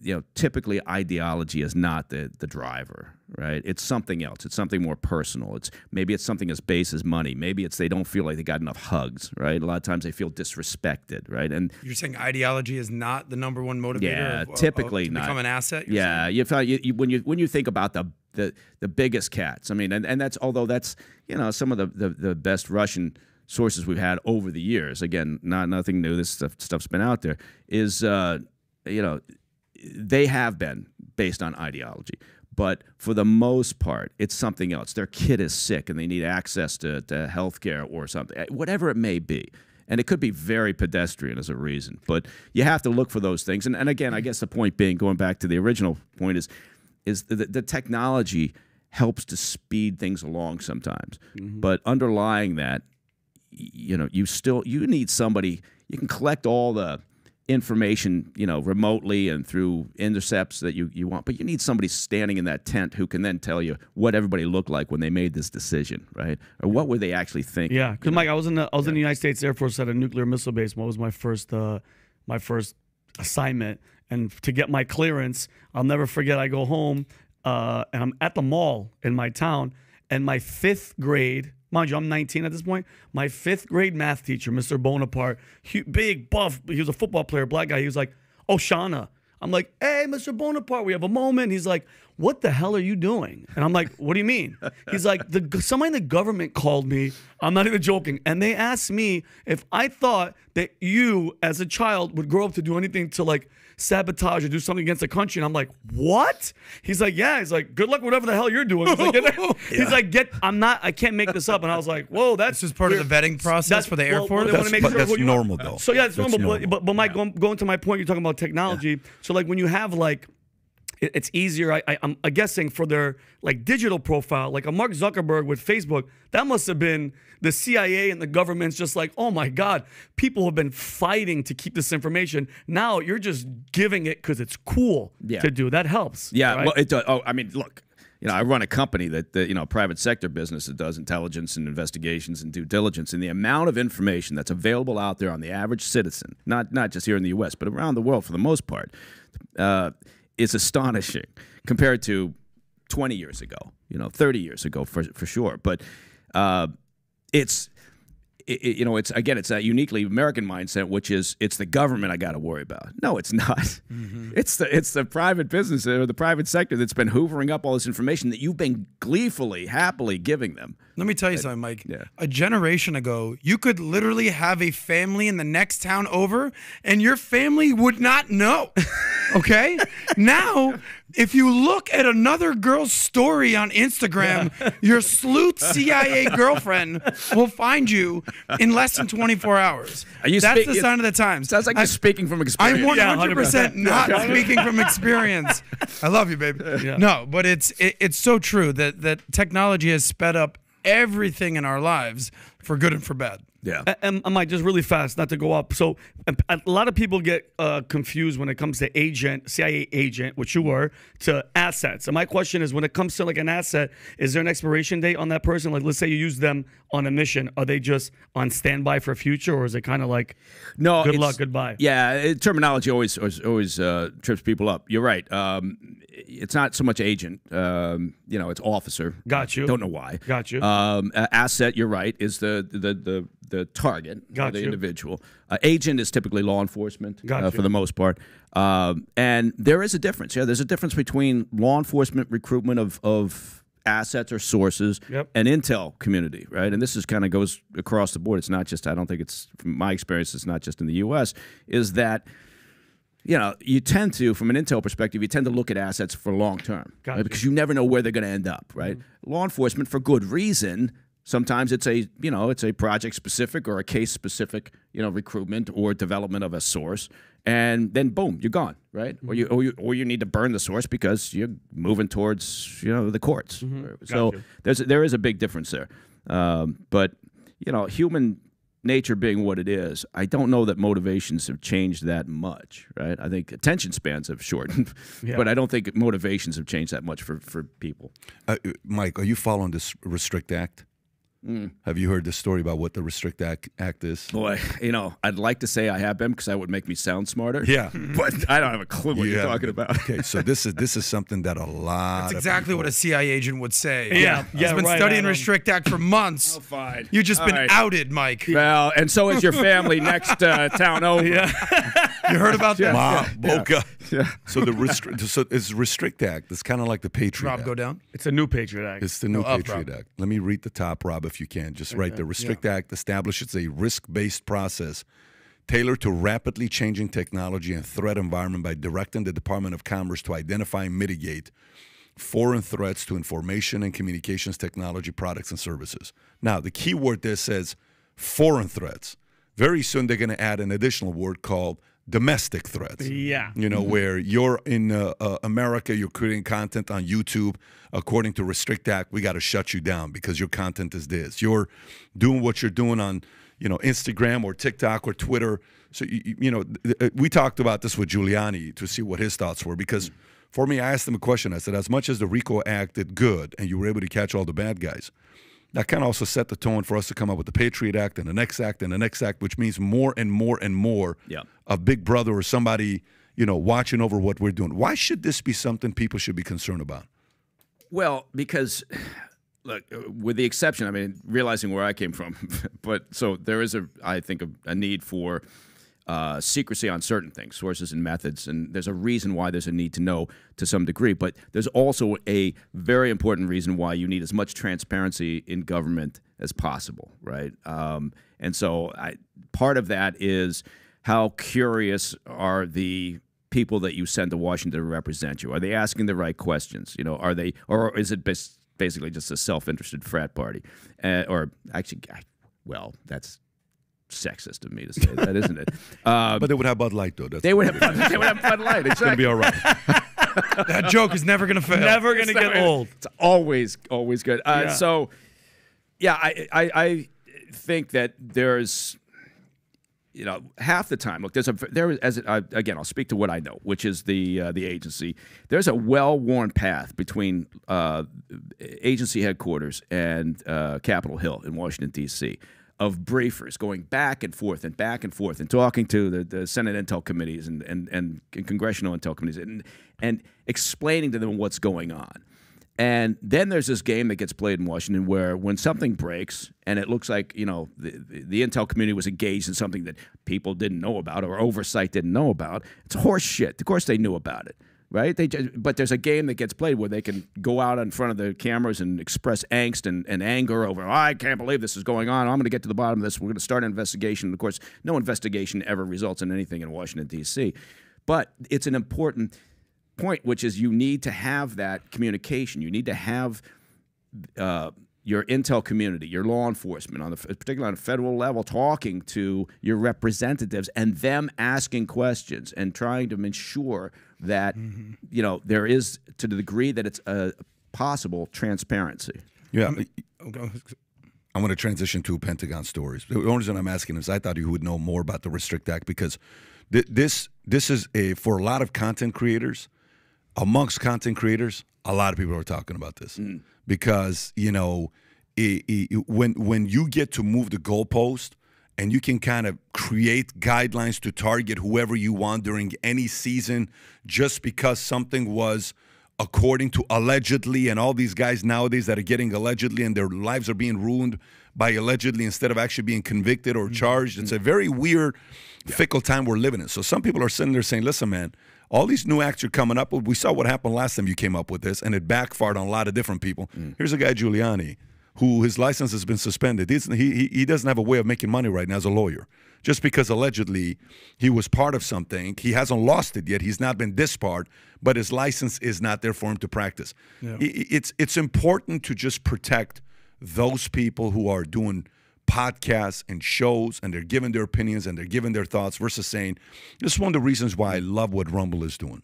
you know, typically ideology is not the the driver, right? It's something else. It's something more personal. It's maybe it's something as base as money. Maybe it's they don't feel like they got enough hugs, right? A lot of times they feel disrespected, right? And You're saying ideology is not the number one motivator. yeah, of- of- typically to not. become an asset. Yeah, you, you, you when you when you think about the the, the biggest cats, I mean, and, and that's although that's you know some of the, the, the best Russian sources we've had over the years. Again, not nothing new. This stuff stuff's been out there. Is uh, you know they have been based on ideology. But for the most part, it's something else. Their kid is sick and they need access to, to health care or something, eh, whatever it may be. And it could be very pedestrian as a reason. But you have to look for those things. And, and again, I guess the point being, going back to the original point, is, is the, the technology helps to speed things along sometimes. But underlying that, you know, you still you need somebody. You can collect all the information, you know, remotely and through intercepts that you, you want, but you need somebody standing in that tent who can then tell you what everybody looked like when they made this decision, right? Or what were they actually thinking? Yeah, because Mike, I was in the I was in the United States Air Force at a nuclear missile base. What was my first uh, my first assignment? And to get my clearance, I'll never forget. I go home uh, and I'm at the mall in my town, and my fifth grade. Mind you, I'm 19 at this point. My fifth grade math teacher, Mr. Bonaparte, big buff. He was a football player, black guy. He was like, "Oh, Shauna." I'm like, "Hey, Mr. Bonaparte, we have a moment." He's like, "What the hell are you doing?" And I'm like, "What do you mean?" He's like, "The somebody in the government called me. I'm not even joking, and they asked me if I thought that you, as a child, would grow up to do anything to like." Sabotage or do something against the country. And I'm like, what? He's like, yeah. He's like, good luck, whatever the hell you're doing. He's like, get, he's like, get, I'm not, I can't make this up. And I was like, whoa, that's This is part of the vetting process That's- for the Air well, Force. well, wanna That's, make sure that's who are. normal, though. So yeah, it's That's normal. But, normal. but, but Mike, going, going to my point, you're talking about technology. So like when you have like, it- it's easier. I, I, I'm guessing for their like digital profile, like a Mark Zuckerberg with Facebook, that must have been the CIA and the government's just like, oh my God, people have been fighting to keep this information. Now you're just giving it because it's cool Yeah. to do. That helps. Yeah, right? well, it does. Oh, I mean, look, you know, I run a company that, that you know, private sector business that does intelligence and investigations and due diligence, and the amount of information that's available out there on the average citizen, not not just here in the U.S., but around the world for the most part, uh, is astonishing compared to 20 years ago, you know, 30 years ago for for sure. But uh, it's it, you know, it's again, it's that uniquely American mindset, which is it's the government I got to worry about. No, it's not. It's the it's the private business or the private sector that's been hoovering up all this information that you've been gleefully, happily giving them. Let me tell you something, Mike. yeah. A generation ago, you could literally have a family in the next town over, and your family would not know. Okay? now, if you look at another girl's story on Instagram, your sleuth CIA girlfriend will find you in less than 24 hours. Are you That's speak- the sign of the times. Sounds like I- you're speaking from experience. I'm 100% not speaking from experience. I love you, baby. No, but it's it, it's so true that that technology has sped up everything in our lives for good and for bad. Yeah. And, and Mike, just really fast, not to go up. So a, a lot of people get uh, confused when it comes to agent, CIA agent, which you were, to assets. And my question is, when it comes to like an asset, is there an expiration date on that person? Like, let's say you use them on a mission, are they just on standby for future, or is it kind of like, No, good luck, goodbye? Yeah, it, terminology always always, always uh, trips people up. You're right. Um, it's not so much agent. Um, you know, it's officer. Got you. Don't know why. Got you. Um, asset. You're right. Is the the the the target, or the individual. Uh, agent is typically law enforcement uh, for the most part, um, and there is a difference. Yeah, there's a difference between law enforcement recruitment of of assets or sources Yep. and intel community, right? And this is kind of goes across the board. It's not just. I don't think it's from my experience. It's not just in the U.S. Is that you know, you tend to, from an intel perspective, you tend to look at assets for long term Got right? because you never know where they're going to end up, right? Law enforcement, for good reason, sometimes it's a you know it's a project specific or a case specific you know recruitment or development of a source, and then boom, you're gone, right? Or you or you or you need to burn the source because you're moving towards you know the courts. So Gotcha. there's there is a big difference there, um, but you know human nature being what it is, I don't know that motivations have changed that much, right? I think attention spans have shortened, but I don't think motivations have changed that much for, for people. Uh, uh, Mike, are you following this Restrict Act? Mm. Have you heard the story about what the Restrict Act, Act is? Boy, you know, I'd like to say I have been because that would make me sound smarter. Yeah. but I don't have a clue what You you're talking about. Okay, so this is this is something that a lot. That's of exactly people- what a CIA agent would say. Yeah, He's yeah, been right, studying Adam. Restrict Act for months. Oh, fine. You've just All been right. outed, Mike. Well, and so is your family next uh, town over. Yeah. You heard about that? Ma, Boca. So the restrict so it's Restrict Act. It's kind of like the Patriot Rob, Act. go down. It's a new Patriot Act. It's the new No, up, Patriot Rob. Act. Let me read the top, Rob, if you can. Just write the Restrict Act establishes a risk-based process tailored to rapidly changing technology and threat environment by directing the Department of Commerce to identify and mitigate foreign threats to information and communications technology products and services. Now, the key word there says foreign threats. Very soon they're going to add an additional word called domestic threats. Yeah. You know, where you're in uh, uh, America, you're creating content on YouTube. According to Restrict Act, we got to shut you down because your content is this. You're doing what you're doing on, you know, Instagram or TikTok or Twitter. So, you, you- know, th- th- we talked about this with Giuliani to see what his thoughts were because for me, I asked him a question. I said, as much as the RICO Act did good and you were able to catch all the bad guys, that kind of also set the tone for us to come up with the Patriot Act and the next act and the next act, which means more and more and more Yeah. Of Big Brother or somebody, you know, watching over what we're doing. Why should this be something people should be concerned about? Well, because look, with the exception, I mean, realizing where I came from, but so there is a, I think, a, a need for uh, secrecy on certain things, sources and methods, and there's a reason why there's a need to know to some degree. But there's also a very important reason why you need as much transparency in government as possible, right? Um, and so, I, part of that is how curious are the people that you send to Washington to represent you? Are they asking the right questions? You know, are they, or is it basically just a self-interested frat party? Uh, or actually, I- well, that's sexist of me to say that, isn't it? Uh, But they would have Bud Light, though. That's they would have fun, they would have Bud Light. It's going to be all right. That joke is never going to fail. Never gonna get old. It's always always good. Uh, Yeah. So, yeah, I, I I think that there's, you know, half the time. Look, there's a there as I, again. I'll speak to what I know, which is the uh, the agency. There's a well-worn path between uh, agency headquarters and uh, Capitol Hill in Washington D.C. Of briefers going back and forth and back and forth and talking to the, the Senate Intel committees and, and, and congressional Intel committees and, and explaining to them what's going on. And then there's this game that gets played in Washington where when something breaks and it looks like, you know, the, the, intel community was engaged in something that people didn't know about or oversight didn't know about, it's horse shit. Of course they knew about it, right? They just, but there's a game that gets played where they can go out in front of the cameras and express angst and, and anger over, "Oh, I can't believe this is going on. I'm going to get to the bottom of this. We're going to start an investigation. Of course, no investigation ever results in anything in Washington, D.C. But it's an important point, which is you need to have that communication. You need to have uh, your intel community, your law enforcement, on the particularly on a federal level, talking to your representatives and them asking questions and trying to ensure that you know there is to the degree that it's uh, possible transparency. Yeah. Okay. I'm going to transition to Pentagon stories. The only reason I'm asking is I thought you would know more about the Restrict Act because th- this this is a for a lot of content creators, amongst content creators, a lot of people are talking about this. Mm. Because you know i i when when you get to move the goalpost and you can kind of create guidelines to target whoever you want during any season just because something was according to allegedly and all these guys nowadays that are getting allegedly and their lives are being ruined by allegedly instead of actually being convicted or mm. charged. It's a mm. very weird, fickle time we're living in. So some people are sitting there saying, listen, man, all these new acts are coming up. We saw what happened last time you came up with this, and it backfired on a lot of different people. Mm. Here's a guy, Giuliani, who his license has been suspended. He, he, he doesn't have a way of making money right now as a lawyer. Just because allegedly he was part of something, he hasn't lost it yet. He's not been disbarred, but his license is not there for him to practice. I- I- It's it's important to just protect those people who are doing podcasts and shows and they're giving their opinions and they're giving their thoughts versus saying this is one of the reasons why I love what Rumble is doing.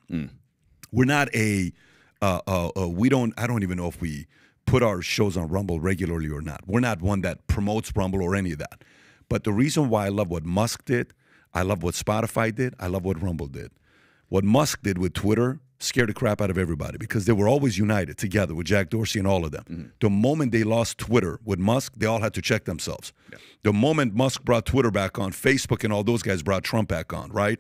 We're not a uh, uh, uh, we don't I don't even know if we put our shows on Rumble regularly or not. We're not one that promotes Rumble or any of that. But the reason why I love what Musk did, I love what Spotify did, I love what Rumble did. What Musk did with Twitter scared the crap out of everybody because they were always united together with Jack Dorsey and all of them. The moment they lost Twitter with Musk, they all had to check themselves. The moment Musk brought Twitter back on, Facebook and all those guys brought Trump back on, right?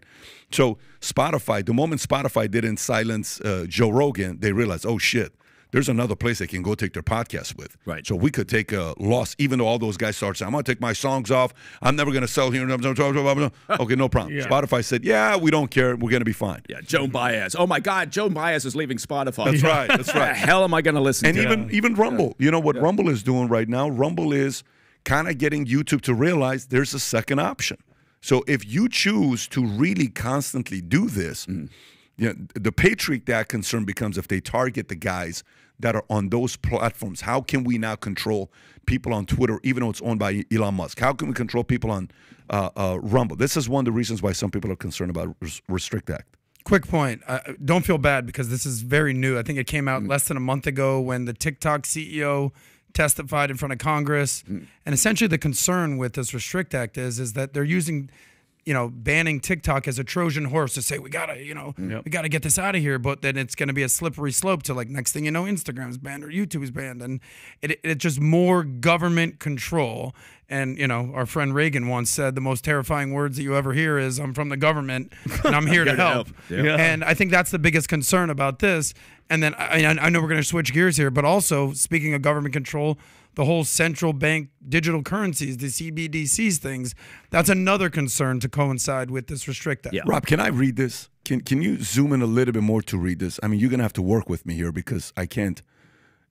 So Spotify, the moment Spotify didn't silence uh, Joe Rogan, they realized, oh shit. There's another place they can go take their podcast with. Right. So we could take a loss, even though all those guys start saying, I'm going to take my songs off. I'm never going to sell here. Okay, no problem. Spotify said, yeah, we don't care. We're going to be fine. Yeah, Joe Baez. Oh my God, Joe Baez is leaving Spotify. That's right. That's What the right. hell am I going to listen And to? And even even Rumble, you know what Rumble is doing right now? Rumble is kind of getting YouTube to realize there's a second option. So if you choose to really constantly do this, Mm-hmm. You know, the Patriot Act concern becomes if they target the guys that are on those platforms. How can we now control people on Twitter, even though it's owned by Elon Musk? How can we control people on uh, uh, Rumble? This is one of the reasons why some people are concerned about Res- Restrict Act. Quick point. Uh, don't feel bad because this is very new. I think it came Mm. out less than a month ago when the TikTok CEO testified in front of Congress. Mm. And essentially, the concern with this Restrict Act is is that they're using, you know, banning TikTok as a Trojan horse to say we gotta, you know, mm. we gotta get this out of here. But then it's going to be a slippery slope to like next thing you know, Instagram's banned or YouTube's banned, and it it's just more government control. And you know, our friend Reagan once said the most terrifying words that you ever hear is "I'm from the government and I'm here to help." Yeah. And I think that's the biggest concern about this. And then I, I know we're going to switch gears here, but also speaking of government control, the whole central bank digital currencies, the CBDCs things, that's another concern to coincide with this restrict act. Yeah. Rob, can I read this? Can Can you zoom in a little bit more to read this? I mean, you're gonna have to work with me here because I can't.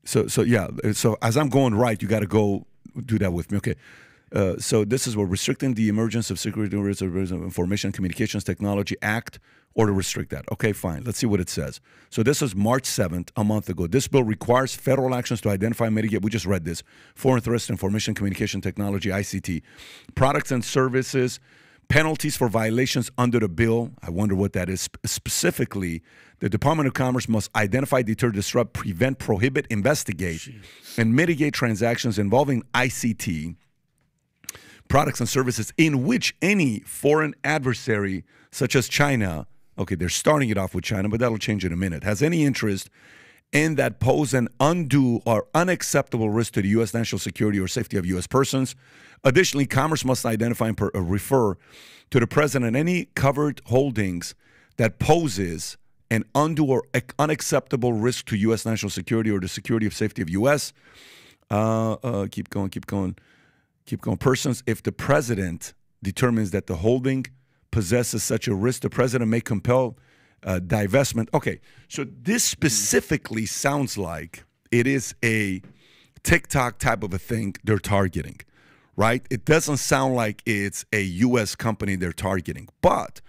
So so yeah. So as I'm going right, you got to go do that with me. Okay. Uh, so this is what restricting the emergence of Security of Information Communications Technology Act or to restrict that. Okay, fine. Let's see what it says. So this is March 7th, a month ago. This bill requires federal actions to identify and mitigate, we just read this, foreign threats, information communication technology, ICT, products and services, penalties for violations under the bill. I wonder what that is. Specifically, the Department of Commerce must identify, deter, disrupt, prevent, prohibit, investigate, and mitigate transactions involving ICT products and services in which any foreign adversary, such as China, okay, they're starting it off with China, but that'll change in a minute, has any interest in that pose an undue or unacceptable risk to the U.S. national security or safety of U.S. persons. Additionally, Commerce must identify and per, uh, refer to the President any covered holdings that poses an undue or unacceptable risk to U.S. national security or the security of safety of U.S. Uh, uh, keep going, keep going keep going. Persons, if the president determines that the holding possesses such a risk, the president may compel uh, divestment. Okay, so this specifically sounds like it is a TikTok type of a thing they're targeting, right? It doesn't sound like it's a U.S. company they're targeting, but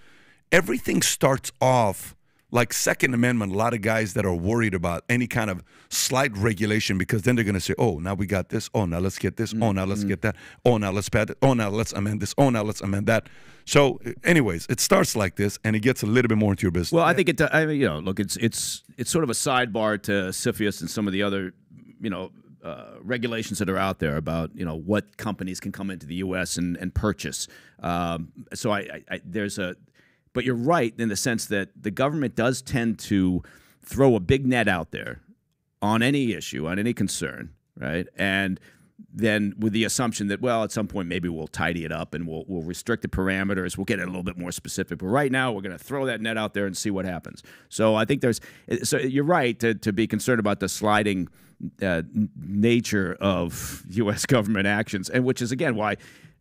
everything starts off like Second Amendment. A lot of guys that are worried about any kind of slight regulation because then they're going to say, "Oh, now we got this. Oh, now let's get this. Oh, now let's get that. Oh, now let's pad it. Oh, now let's amend this. Oh, now let's amend that." So, anyways, it starts like this, and it gets a little bit more into your business. Well, I think it. I mean, you know, look, it's it's it's sort of a sidebar to CFIUS and some of the other, you know, uh, regulations that are out there about you know what companies can come into the U.S. and and purchase. Um, so I, I, I there's a, but you're right in the sense that the government does tend to throw a big net out there on any issue, on any concern, right? And then with the assumption that well at some point maybe we'll tidy it up and we'll we'll restrict the parameters we'll get it a little bit more specific but right now we're going to throw that net out there and see what happens so i think there's so you're right to, to be concerned about the sliding uh, nature of U.S. government actions, and which is again why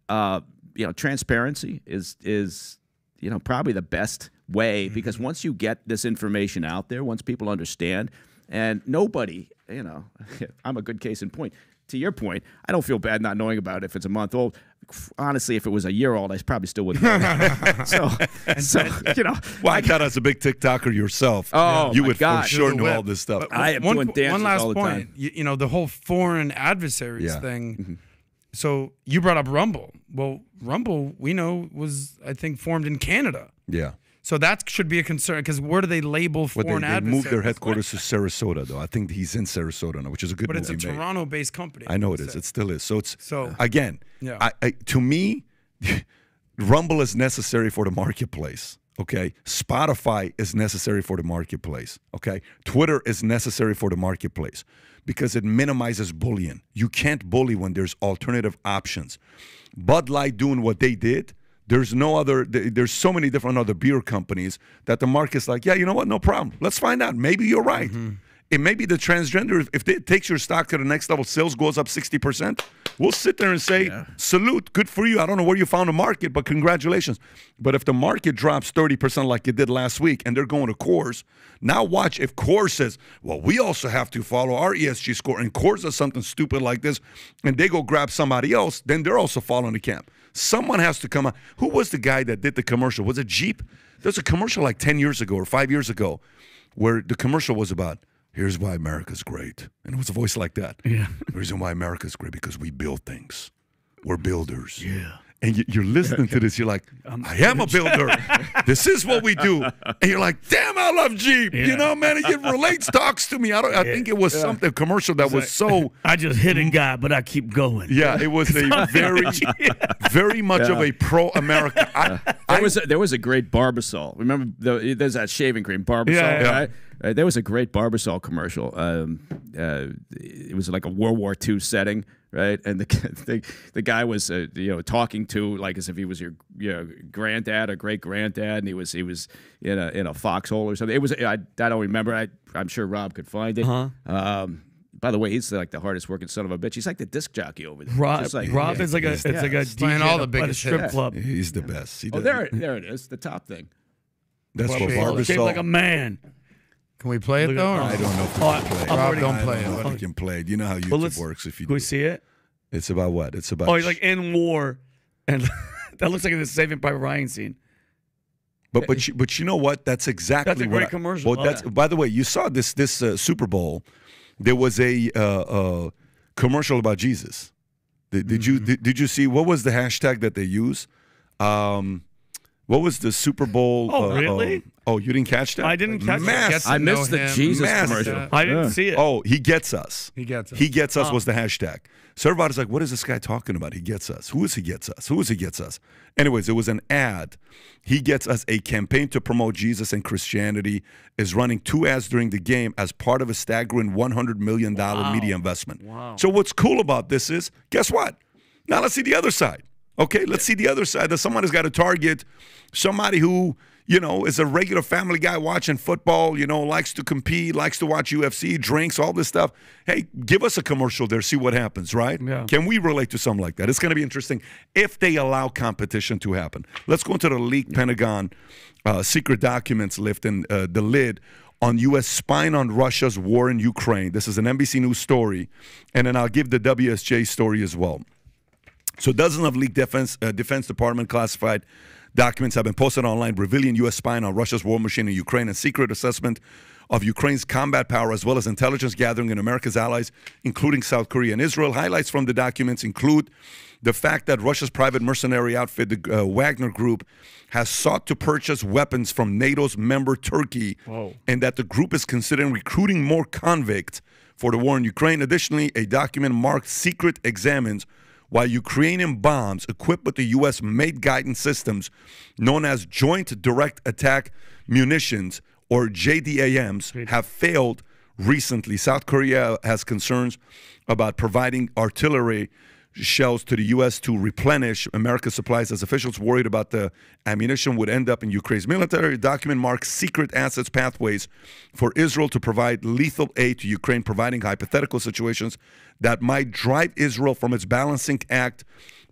uh, you know transparency is is you know probably the best way because once you get this information out there, once people understand, and nobody, you know, I'm a good case in point. To your point, I don't feel bad not knowing about it if it's a month old. Honestly, if it was a year old, I probably still wouldn't. Know about so, so you know, Well, I thought as a big TikToker yourself, Oh, you my would God. for sure know all this stuff. But I am one, doing one last all the point. time. You, you know, the whole foreign adversaries Yeah. thing. Mm-hmm. So you brought up Rumble. Well, Rumble, we know, was I think formed in Canada. yeah. So that should be a concern because where do they label But they, foreign they adversaries? moved their headquarters to Sarasota, though. I think he's in Sarasota now, which is a good But it's a. Toronto-based company. I know it is. It still is. So it's So- again. Yeah. I, I, to me, Rumble is necessary for the marketplace. Okay, Spotify is necessary for the marketplace. Okay, Twitter is necessary for the marketplace because it minimizes bullying. You can't bully when there's alternative options. Bud Light doing what they did. There's no other. There's so many different other beer companies that the market's like, yeah, you know what? No problem. Let's find out. Maybe you're right. Mm-hmm. It may be the transgender. If, it takes your stock to the next level, sales goes up 60%, we'll sit there and say, salute, good for you. I don't know where you found the market, but congratulations. But if the market drops 30% like it did last week and they're going to Coors, now watch if Coors says, well, we also have to follow our ESG score, and Coors does something stupid like this, and they go grab somebody else, then they're also following the camp. Someone has to come out. Who was the guy that did the commercial? Was it Jeep? There's a commercial like 10 years ago or five years ago where the commercial was about here's why America's great. And it was a voice like that. Yeah. The reason why America's great because we build things. We're builders. Yeah. And you- you're listening to this, you're like, I am a builder. this is what we do. And you're like, damn, I love Jeep. You know, man, it relates, talks to me. I don't. I think it was something commercial that was so. I just hit a guy, but I keep going. Yeah, it was a very, very much of a pro-America. I, There was a, there was a great Barbasol. Remember, the, there's that shaving cream Barbasol, Yeah, yeah. right? Uh, there was a great Barbasol commercial. Um, uh, it was like a World War II setting, right? And the the, the guy was uh, you know talking to like as if he was your you know, granddad or great granddad, and he was he was in a in a foxhole or something. It was I, I don't remember. I I'm sure Rob could find it. Uh-huh. Um, by the way, he's like the hardest working son of a bitch. He's like the disc jockey over there. Rob, Just like- Rob is like a it's like a playing DJ all the a- a biggest strip hits. club. he's the best. He Oh, does- there, there it is. The top thing. That's what Shaped- Shaped like a man. Can we play it though? I don't know if we can I- play. it. Rob, already- don't I play don't know it. if we can play it. You know how But YouTube let's works. If you can we see it? It's about what? It's about. Oh, he's like in war, and that looks like the Saving Private Ryan scene. But but you, but you know what? That's exactly That's a what great I- commercial. Well, Oh, that's yeah. by the way, you saw this this uh, Super Bowl. There was a uh, uh, commercial about Jesus. Did, did Mm-hmm. you did, did you see what was the hashtag that they use? Um, what was the Super Bowl? Oh, uh, really? um, oh, you didn't catch that? I didn't catch that. Mass- Gets to I missed the him. Jesus Massive. commercial. I didn't Yeah. see it. Oh, he gets us. He gets us. He gets us Oh. was the hashtag. So everybody's like, what is this guy talking about? He gets us. Who is he gets us? Who is he gets us? Anyways, it was an ad. He gets us a campaign to promote Jesus and Christianity is running two ads during the game as part of a staggering $100 million media investment. Wow. So what's cool about this is, guess what? Now let's see the other side. Okay, let's see the other side that someone has got to target somebody who, you know, is a regular family guy watching football, you know, likes to compete, likes to watch UFC, drinks, all this stuff. Hey, give us a commercial there, see what happens, right? Yeah. Can we relate to something like that? It's going to be interesting if they allow competition to happen. Let's go into the leaked Pentagon uh, secret documents lifting uh, the lid on U.S. spying on Russia's war in Ukraine. This is an NBC News story, and then I'll give the WSJ story as well. So dozens of leaked defense uh, Defense Department classified documents have been posted online revealing U.S. spying on Russia's war machine in Ukraine and secret assessment of Ukraine's combat power as well as intelligence gathering in America's allies, including South Korea and Israel. Highlights from the documents include the fact that Russia's private mercenary outfit, the uh, Wagner Group, has sought to purchase weapons from NATO's member Turkey, and that the group is considering recruiting more convicts for the war in Ukraine. Additionally, a document marked secret examines while Ukrainian bombs equipped with the U.S. made guidance systems known as Joint Direct Attack Munitions or JDAMs have failed recently. South Korea has concerns about providing artillery shells to the U.S. to replenish America's supplies as officials worried about the ammunition would end up in Ukraine's military. The document marks secret assets pathways for Israel to provide lethal aid to Ukraine, providing hypothetical situations that might drive Israel from its balancing act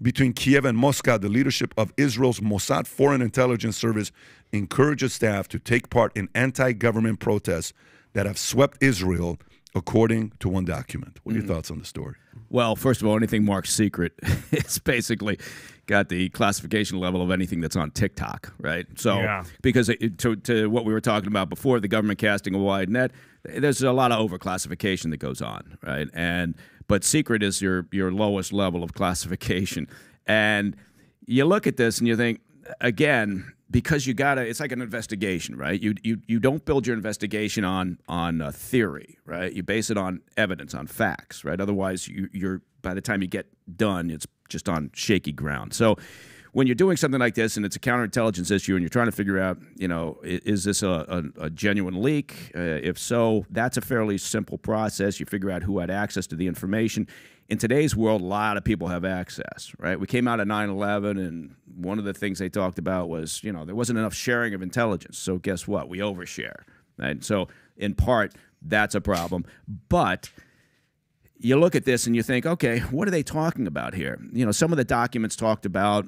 between Kiev and Moscow. The leadership of Israel's Mossad Foreign Intelligence Service encourages staff to take part in anti government protests that have swept Israel, according to one document. What are your mm. thoughts on the story? Well, first of all, anything marked secret, it's basically got the classification level of anything that's on TikTok, right? So, Yeah. because it, to, to what we were talking about before, the government casting a wide net, there's a lot of overclassification that goes on, right? And but secret is your your lowest level of classification, and you look at this and you think again because you gotta it's like an investigation right? You you, you don't build your investigation on on a theory right? You base it on evidence on facts right? Otherwise you, you're by the time you get done it's just on shaky ground. So when you're doing something like this and it's a counterintelligence issue and you're trying to figure out you know is this a, a, a genuine leak? Uh, if so that's a fairly simple process. You figure out who had access to the information in today's world, a lot of people have access, right? We came out of 9 11, and one of the things they talked about was, you know, there wasn't enough sharing of intelligence. So, guess what? We overshare, right? So, in part, that's a problem. But you look at this and you think, okay, what are they talking about here? You know, some of the documents talked about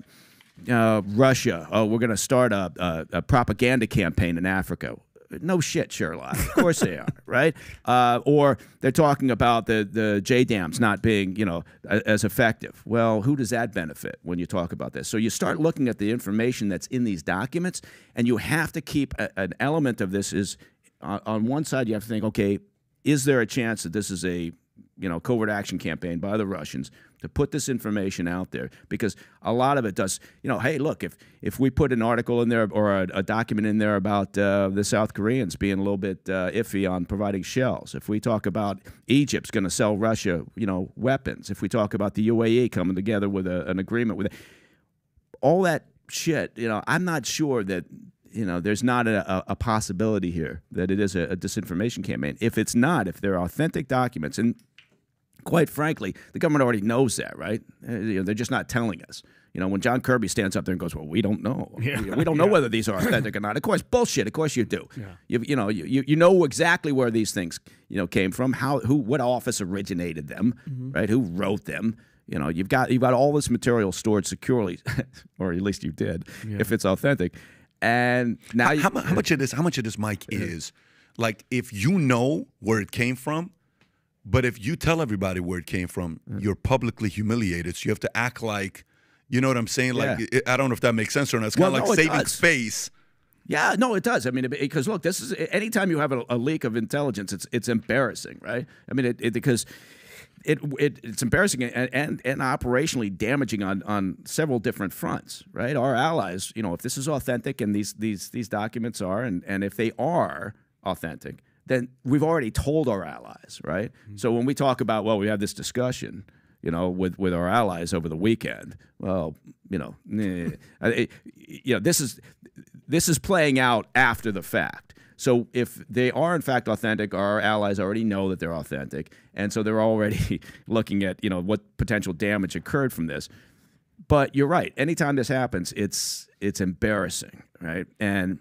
uh, Russia. Oh, we're going to start a, a, a propaganda campaign in Africa. No shit, Sherlock. Of course they are, right? Uh, or they're talking about the the JDAMs not being, you know, a- as effective. Well, who does that benefit when you talk about this? So you start looking at the information that's in these documents, and you have to keep a, an element of this is on, on one side you have to think, okay, is there a chance that this is a you know covert action campaign by the Russians to put this information out there because a lot of it does you know hey look if if we put an article in there or a, a document in there about uh, the South Koreans being a little bit uh, iffy on providing shells if we talk about Egypt's going to sell Russia you know weapons if we talk about the UAE coming together with a, an agreement with all that shit, you know, I'm not sure that you know there's not a, a, possibility here that it is a, a disinformation campaign. If it's not, if they're authentic documents, and quite frankly, the government already knows that, right? Uh, you know, they're just not telling us. You know, when John Kirby stands up there and goes, "Well, we don't know. We- we don't know whether these are authentic or not." Of course, bullshit. Of course, you do. Yeah. You, you know, you, you you know exactly where these things you know came from, how who what office originated them, right? Who wrote them? You know, you've got you've got all this material stored securely, or at least you did, if it's authentic. And now you, how, mu- how much of this? How much of this, Mike, is like if you know where it came from, but if you tell everybody where it came from, you're publicly humiliated. So you have to act like, you know what I'm saying? Like Yeah. I I don't know if that makes sense or not. It's kind of no, like it saving does. face. Yeah, no, it does. I mean, because look, this is anytime you have a, a leak of intelligence, it's it's embarrassing, right? I mean, it, it because it, it it's embarrassing and, and and operationally damaging on on several different fronts, right? Our allies, you know, if this is authentic and these these these documents are, and and if they are authentic, then we've already told our allies, right? So when we talk about well, we have this discussion. You know, with, with our allies over the weekend. Well, you know, eh, I- you know, this is this is playing out after the fact. So if they are in fact authentic, our allies already know that they're authentic, and so they're already looking at you know what potential damage occurred from this. But you're right. Anytime this happens, it's it's embarrassing, right? And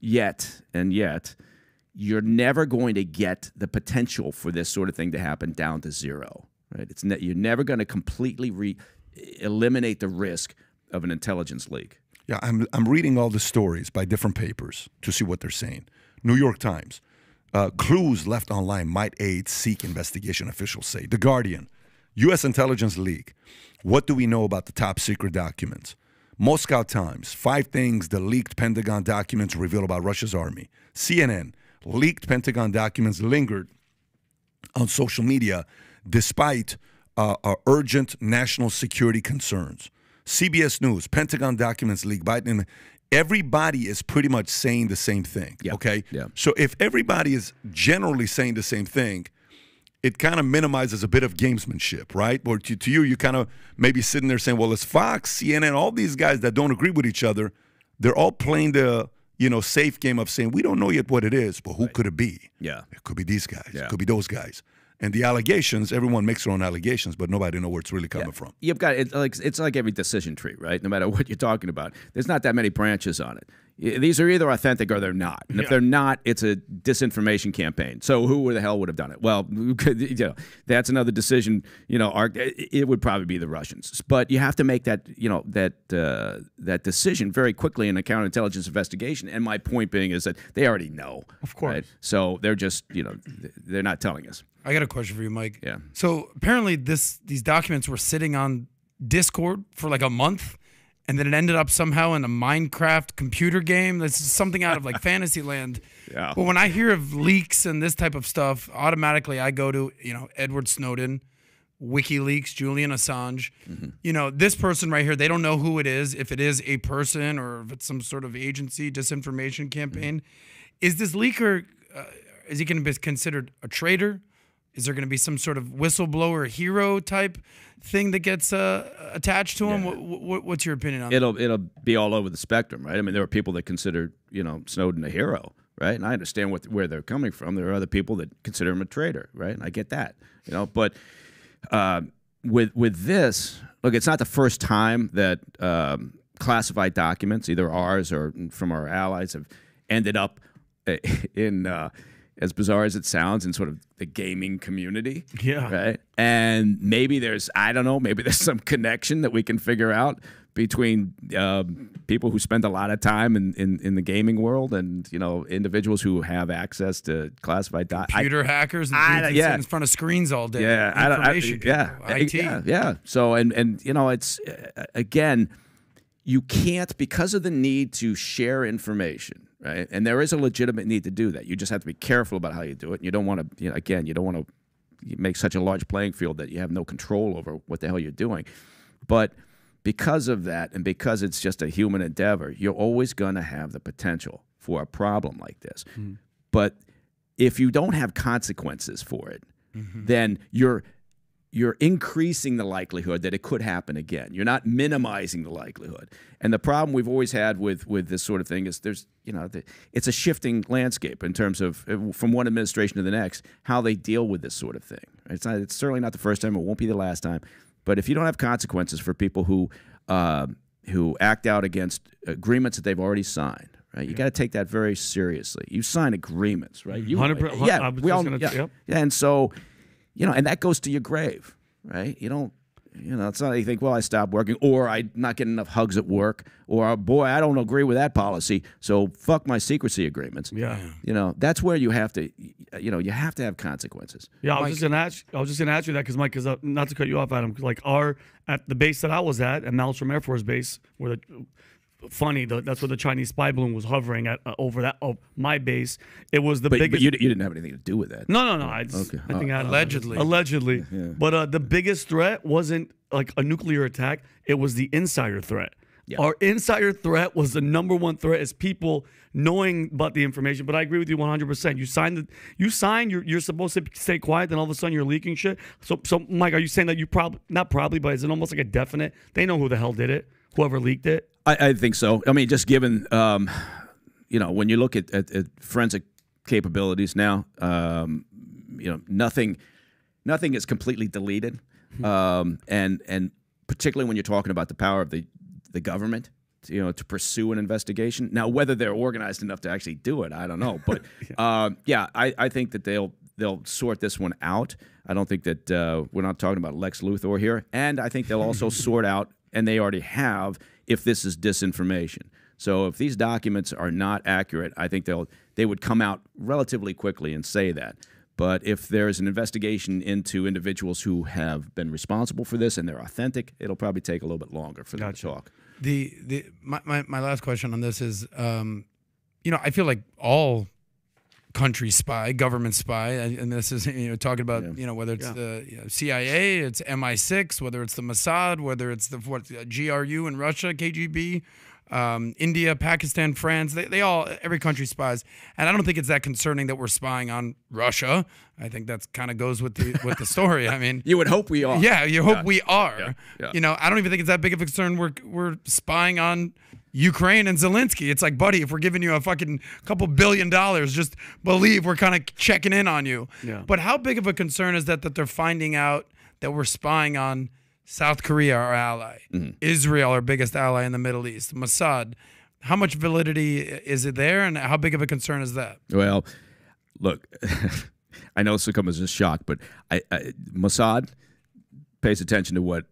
yet, and yet, you're never going to get the potential for this sort of thing to happen down to zero, right? It's ne- you're never going to completely eliminate the risk of an intelligence leak. Yeah, I'm I'm reading all the stories by different papers to see what they're saying. New York Times, uh, clues left online might aid seek investigation. Officials say. The Guardian, U.S. intelligence leak. What do we know about the top secret documents? Moscow Times, five things the leaked Pentagon documents reveal about Russia's army. CNN, leaked Pentagon documents lingered on social media despite uh, uh, urgent national security concerns. CBS News, Pentagon documents leaked Biden, everybody is pretty much saying the same thing. Yeah. Okay. Yeah. So if everybody is generally saying the same thing, it kind of minimizes a bit of gamesmanship, right? Or to, to you, you kind of maybe sitting there saying, well, it's Fox, CNN, all these guys that don't agree with each other, they're all playing the you know safe game of saying we don't know yet what it is, but who could it be? Yeah. It could be these guys. Yeah. It could be those guys. And the allegations, everyone makes their own allegations, but nobody know where it's really coming from. You've got it like it's like every decision tree, right? No matter what you're talking about, there's not that many branches on it. These are either authentic or they're not. And if they're not, it's a disinformation campaign. So who the hell would have done it? Well, you know, that's another decision. You know, it would probably be the Russians. But you have to make that you know that uh, that decision very quickly in a counterintelligence investigation. And my point being is that they already know, of course. So they're just you know they're not telling us. I got a question for you, Mike. Yeah. So apparently, this these documents were sitting on Discord for like a month, and then it ended up somehow in a Minecraft computer game. That's something out of like Fantasyland. Yeah. But when I hear of leaks and this type of stuff, automatically I go to you know Edward Snowden, WikiLeaks, Julian Assange. You know this person right here. They don't know who it is. If it is a person or if it's some sort of agency disinformation campaign, is this leaker? Uh, is he going to be considered a traitor? Is there going to be some sort of whistleblower hero type thing that gets uh, attached to him? What, what, what's your opinion on that? it'll it'll be all over the spectrum, right? I mean, there are people that consider you know Snowden a hero, right? And I understand what where they're coming from. There are other people that consider him a traitor, right? And I get that, you know. But uh, with with this, look, it's not the first time that um, classified documents, either ours or from our allies, have ended up uh, in. Uh, as bizarre as it sounds, in sort of the gaming community, Yeah. right? And maybe there's, I don't know, maybe there's some connection that we can figure out between um, people who spend a lot of time in, in, in the gaming world and you know individuals who have access to classified data. Computer hackers and I- yeah. sit in front of screens all day. Yeah, I don't- I- yeah, I- IT. yeah, yeah. So and and you know it's uh, again, you can't because of the need to share information, right? And there is a legitimate need to do that. You just have to be careful about how you do it. You don't want to, you know, again, you don't want to make such a large playing field that you have no control over what the hell you're doing. But because of that, and because it's just a human endeavor, you're always going to have the potential for a problem like this. Hmm. But if you don't have consequences for it, mm-hmm. then you're you're increasing the likelihood that it could happen again. You're not minimizing the likelihood. And the problem we've always had with with this sort of thing is there's you know the, it's a shifting landscape in terms of uh, from one administration to the next how they deal with this sort of thing. It's not it's certainly not the first time. It won't be the last time. But if you don't have consequences for people who uh, who act out against agreements that they've already signed. Right, you got to take that very seriously. You sign agreements, right? You, 100% yeah, we just all, yeah, yep. yeah, and so, you know, and that goes to your grave, right? You don't, you know, it's not like you think, well, I stopped working, or I'm not getting enough hugs at work, or boy, I don't agree with that policy, so fuck my secrecy agreements. Yeah. You know, that's where you have to, you know, you have to have consequences. Yeah, I was just gonna ask. I was just gonna ask you that because Mike, because uh, not to cut you off, Adam. 'cause, like our at the base that I was at, at Malmstrom Air Force Base, where the funny, the, that's where the Chinese spy balloon was hovering at uh, over that of my base. It was the But, biggest. but you, you didn't have anything to do with that. No, no, no. I, just, Okay. I think I had- Allegedly. allegedly. But uh, the biggest threat wasn't like a nuclear attack. It was the insider threat. Our insider threat was the number one threat is people knowing about the information. But I agree with you 100%. You signed the, you signed, you're, you're supposed to stay quiet, then all of a sudden you're leaking shit. So, so Mike, are you saying that you probably, not probably, but is it almost like a definite? They know who the hell did it, whoever leaked it. I, I think so. I mean, just given, um, you know, when you look at, at, at forensic capabilities now, um, you know, nothing, nothing is completely deleted, um, and and particularly when you're talking about the power of the the government, you know, to pursue an investigation. Now, whether they're organized enough to actually do it, I don't know. But um, yeah, I, I think that they'll they'll sort this one out. I don't think that uh, we're not talking about Lex Luthor here, and I think they'll also sort out, and they already have, if this is disinformation. So if these documents are not accurate, I think they'll they would come out relatively quickly and say that. But if there's an investigation into individuals who have been responsible for this and they're authentic, it'll probably take a little bit longer for them to talk. The the my, my, my last question on this is, um, you know, I feel like all country spy, government spy, and and this is you know talking about you know whether it's the you know, CIA, it's MI6, whether it's the Mossad, whether it's the what uh, GRU in Russia, KGB. Um, India, Pakistan, France, they, they all, every country spies. And I don't think it's that concerning that we're spying on Russia. I think that's kind of goes with the, with the story. I mean, You would hope we are. yeah, you hope we are. yeah. You know, I don't even think it's that big of a concern. We're we're spying on Ukraine and Zelensky. It's like, buddy, if we're giving you a fucking couple billion dollars, just believe we're kind of checking in on you. Yeah. But how big of a concern is that that they're finding out that we're spying on South Korea, our ally, mm-hmm. Israel, our biggest ally in the Middle East, Mossad? How much validity is it there, and how big of a concern is that? Well, look, I know this will come as a shock, but I, I, Mossad pays attention to what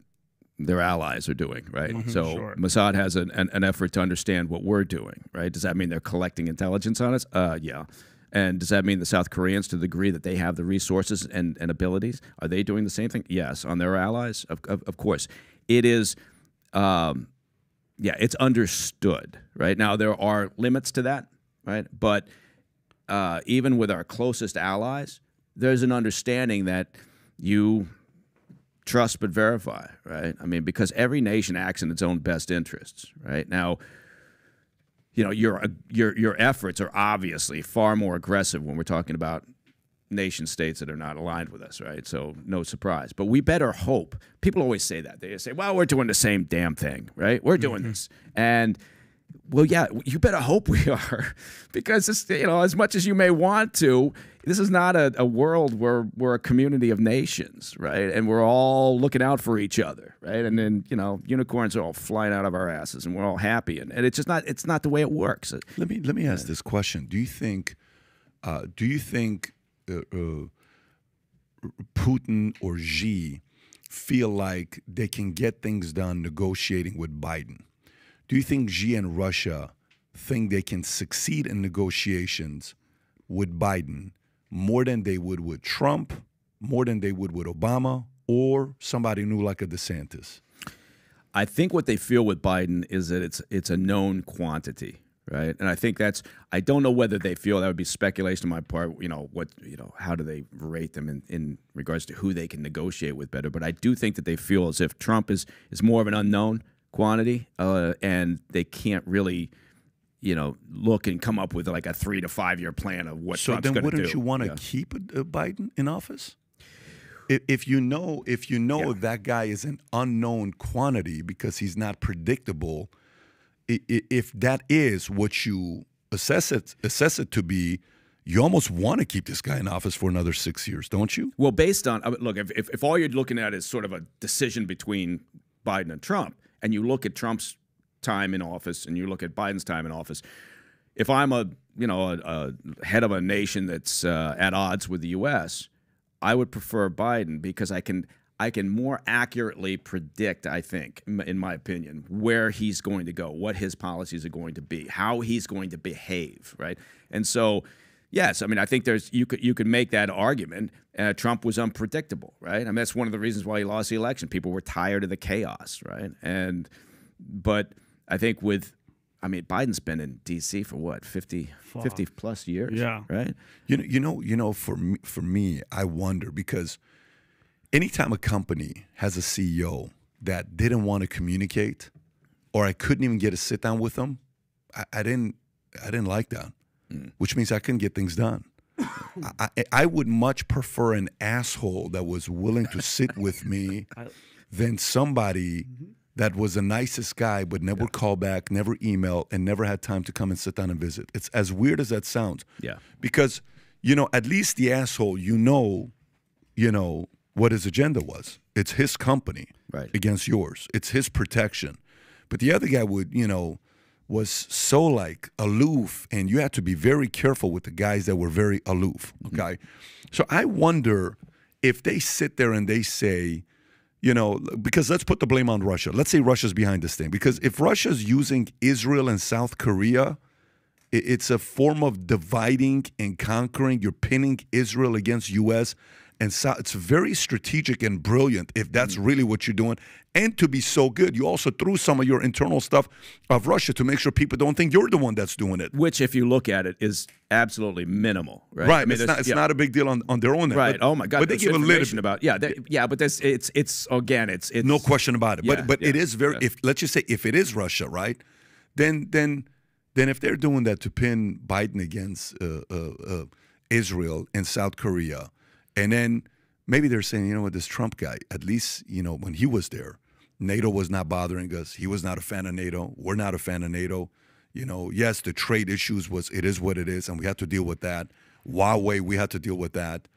their allies are doing, right? so Mossad has an, an, an effort to understand what we're doing, right? Does that mean they're collecting intelligence on us? Uh, yeah. And does that mean the South Koreans, to the degree that they have the resources and, and abilities, are they doing the same thing? Yes, on their allies, of, of, of course. It is, um, yeah, it's understood, right? Now, there are limits to that, right? But uh, even with our closest allies, there's an understanding that you trust but verify, right? I mean, because every nation acts in its own best interests, right? Now, you know, your your your efforts are obviously far more aggressive when we're talking about nation states that are not aligned with us, right? So no surprise. But we better hope. People always say that. They say, "Well, we're doing the same damn thing, right? We're doing mm-hmm. this." And well, yeah, you better hope we are, because you know, as much as you may want to, this is not a, a world where we're a community of nations, right? And we're all looking out for each other, right? And then you know, unicorns are all flying out of our asses, and we're all happy, and, and it's just not it's not the way it works. Let me let me ask this question: Do you think, uh, do you think uh, uh, Putin or Xi feel like they can get things done negotiating with Biden? Do you think Xi and Russia think they can succeed in negotiations with Biden more than they would with Trump, more than they would with Obama, or somebody new like a DeSantis? I think what they feel with Biden is that it's it's a known quantity, right? And I think that's I don't know whether they feel that would be speculation on my part. You know what? You know how do they rate them in, in regards to who they can negotiate with better? But I do think that they feel as if Trump is is more of an unknown quantity, uh, and they can't really. You know, look and come up with like a three to five year plan of what So Trump's then, going to do. So then wouldn't you want to Yeah. keep uh, Biden in office? If, if you know, if you know that guy is an unknown quantity because he's not predictable, if that is what you assess it assess it to be, you almost want to keep this guy in office for another six years, don't you? Well, based on look, if, if, if all you're looking at is sort of a decision between Biden and Trump, and you look at Trump's time in office and you look at Biden's time in office, if I'm a you know a, a head of a nation that's uh, at odds with the U.S., I would prefer Biden because I can I can more accurately predict, I think, in my opinion, where he's going to go, what his policies are going to be, how he's going to behave, right? And so, yes, I mean, I think there's you could you could make that argument. Uh, Trump was unpredictable, right? I mean, that's one of the reasons why he lost the election. People were tired of the chaos, right? And but I think with I mean, Biden's been in D.C. for what 50, 50 plus years, Yeah. right? You know, you know, you know. For me, for me, I wonder because anytime a company has a CEO that didn't want to communicate, or I couldn't even get a sit down with them, I, I didn't, I didn't like that, mm. which means I couldn't get things done. I, I, I would much prefer an asshole that was willing to sit with me than somebody mm-hmm. That was the nicest guy but never call back, never email, and never had time to come and sit down and visit. It's as weird as that sounds. Yeah. Because, you know, at least the asshole, you know, you know, what his agenda was. It's his company Right. against yours. It's his protection. But the other guy would, you know, was so like aloof, and you had to be very careful with the guys that were very aloof. Mm-hmm. Okay. So I wonder if they sit there and they say, you know, because let's put the blame on Russia. Let's say Russia's behind this thing. Because if Russia's using Israel and South Korea, it's a form of dividing and conquering. You're pinning Israel against U.S. and so it's very strategic and brilliant if that's really what you're doing. And to be so good, you also threw some of your internal stuff of Russia to make sure people don't think you're the one that's doing it. Which, if you look at it, is absolutely minimal, right? Right. I mean, it's not. It's yeah. not a big deal on, on their own. end, Right. but- oh my God. But they give a little bit. about yeah, they, yeah. But there's it's it's again it's it's No question about it. Yeah, but but yeah, it is very. If let's just say if it is Russia, right? Then then then if they're doing that to pin Biden against uh, uh, uh, Israel and South Korea, and then maybe they're saying, you know what, this Trump guy, at least you know when he was there, NATO was not bothering us. He was not a fan of NATO. We're not a fan of NATO. You know, yes, the trade issues was it is what it is, and we had to deal with that. Huawei, we had to deal with that.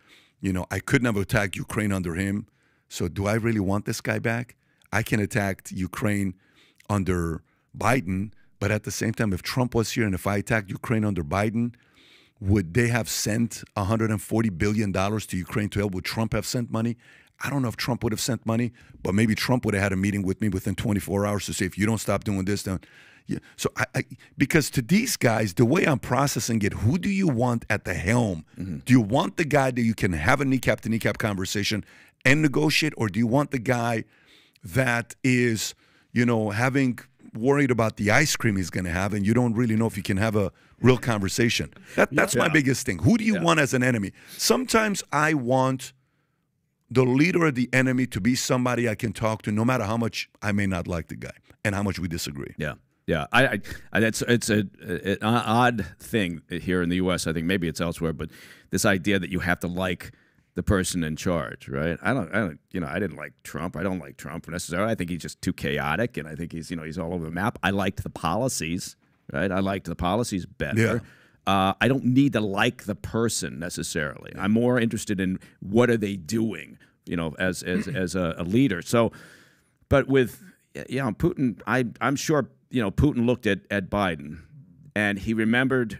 You know, I could never attack Ukraine under him. So do I really want this guy back? I can attack Ukraine under Biden, but at the same time, if Trump was here and if I attacked Ukraine under Biden, would they have sent 140 billion dollars to Ukraine to help? Would Trump have sent money? I don't know if Trump would have sent money, but maybe Trump would have had a meeting with me within 24 hours to say, if you don't stop doing this, then. Yeah. So I, I because to these guys, the way I'm processing it, who do you want at the helm? Mm-hmm. Do you want the guy that you can have a kneecap to kneecap conversation and negotiate, or do you want the guy that is, you know, having worried about the ice cream he's going to have, and you don't really know if you can have a real conversation? That, that's my biggest thing. Who do you want as an enemy? Sometimes I want the leader of the enemy to be somebody I can talk to, no matter how much I may not like the guy and how much we disagree. Yeah. Yeah, I, I, I that's it's a, an odd thing here in the U.S. I think maybe it's elsewhere, but this idea that you have to like the person in charge, right? I don't, I don't, you know, I didn't like Trump. I don't like Trump necessarily. I think he's just too chaotic, and I think he's, you know, he's all over the map. I liked the policies, right? I liked the policies better. Uh, I don't need to like the person necessarily. I'm more interested in what are they doing, you know, as as as a, a leader. So, but with you know Putin, I I'm sure you know Putin looked at at Biden, and he remembered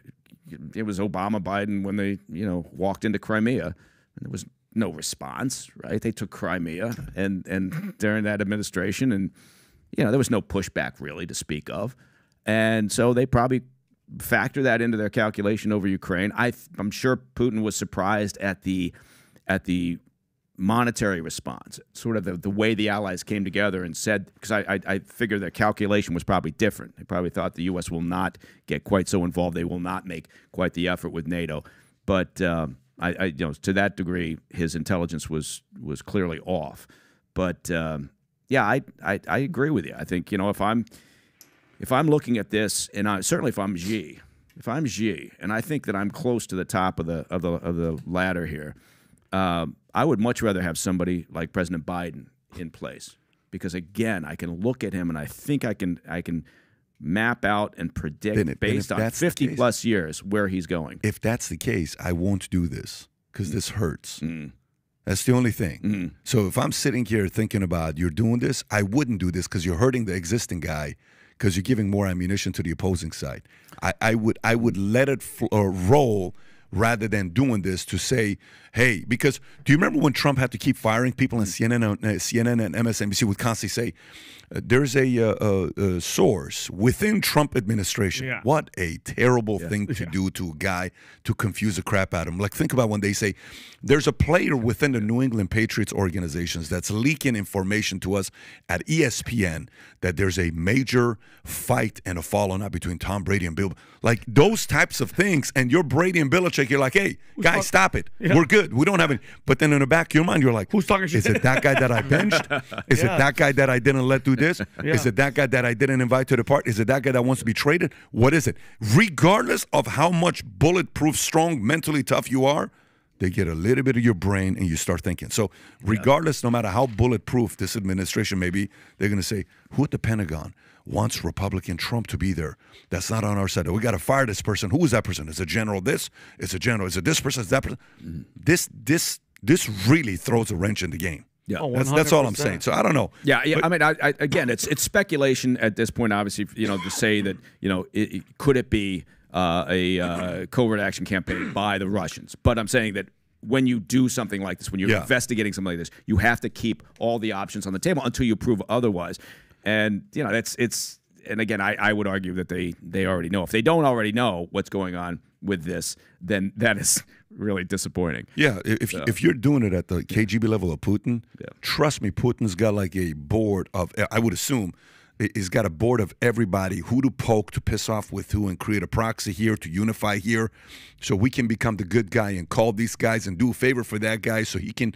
it was Obama Biden when they you know walked into Crimea, and there was no response. Right? They took Crimea, and and during that administration, and you know there was no pushback really to speak of, and so they probably factor that into their calculation over Ukraine. I I'm sure Putin was surprised at the at the monetary response, sort of the, the way the allies came together and said, because I, I, I figure their calculation was probably different. They probably thought the U.S. will not get quite so involved. They will not make quite the effort with NATO. But um, I, I, you know, to that degree, his intelligence was was clearly off. But um, yeah, I, I I agree with you. I think you know if I'm if I'm looking at this, and I, certainly if I'm Xi, if I'm Xi, and I think that I'm close to the top of the of the of the ladder here, um, I would much rather have somebody like President Biden in place because again, I can look at him and I think I can I can map out and predict Then if- then based on that's 50 case- plus years where he's going. If that's the case, I won't do this because this hurts. Mm. That's the only thing. So if I'm sitting here thinking about you're doing this, I wouldn't do this because you're hurting the existing guy because you're giving more ammunition to the opposing side. I, I would I would let it uh, roll rather than doing this to say, hey, because do you remember when Trump had to keep firing people and CNN, and- uh, CNN and MSNBC would constantly say, uh, there's a, uh, uh, uh, source within Trump administration. Yeah. What a terrible thing to do to a guy to confuse the crap out of him. Like think about when they say there's a player within the New England Patriots organizations that's leaking information to us at E ESPN that there's a major fight and a falling out between Tom Brady and Bill. Like those types of things, and you're Brady and Belichick, you're like, hey, guys, stop it. We're good. We don't have any. But then in the back of your mind, you're like, Who's talking Is it that guy that I benched? Is it that guy that I didn't let do this? Is it that guy that I didn't invite to the party? Is it that guy that wants to be traded? What is it? Regardless of how much bulletproof, strong, mentally tough you are, they get a little bit of your brain and you start thinking. So, regardless, no matter how bulletproof this administration may be, they're going to say, who at the Pentagon wants Republican Trump to be there? That's not on our side. We got to fire this person. Who is that person? Is it general this? Is a general? Is it this person? Is that person? This, this, this really throws a wrench in the game. Yeah. Oh, That's, that's all I'm saying. So I don't know. Yeah, yeah. I mean, I, I, again, it's it's speculation at this point. Obviously, you know, to say that you know, it, it- could it be uh, a uh, covert action campaign by the Russians? But I'm saying that when you do something like this, when you're Yeah. investigating something like this, you have to keep all the options on the table until you prove otherwise. And you know, that's it's. And again, I, I would argue that they they already know. If they don't already know what's going on with this, then that is really disappointing. Yeah, if if you're doing it at the KGB level of Putin, trust me, Putin's got like a board of. I would assume he's got a board of everybody who to poke to piss off with who and create a proxy here to unify here, so we can become the good guy and call these guys and do a favor for that guy so he can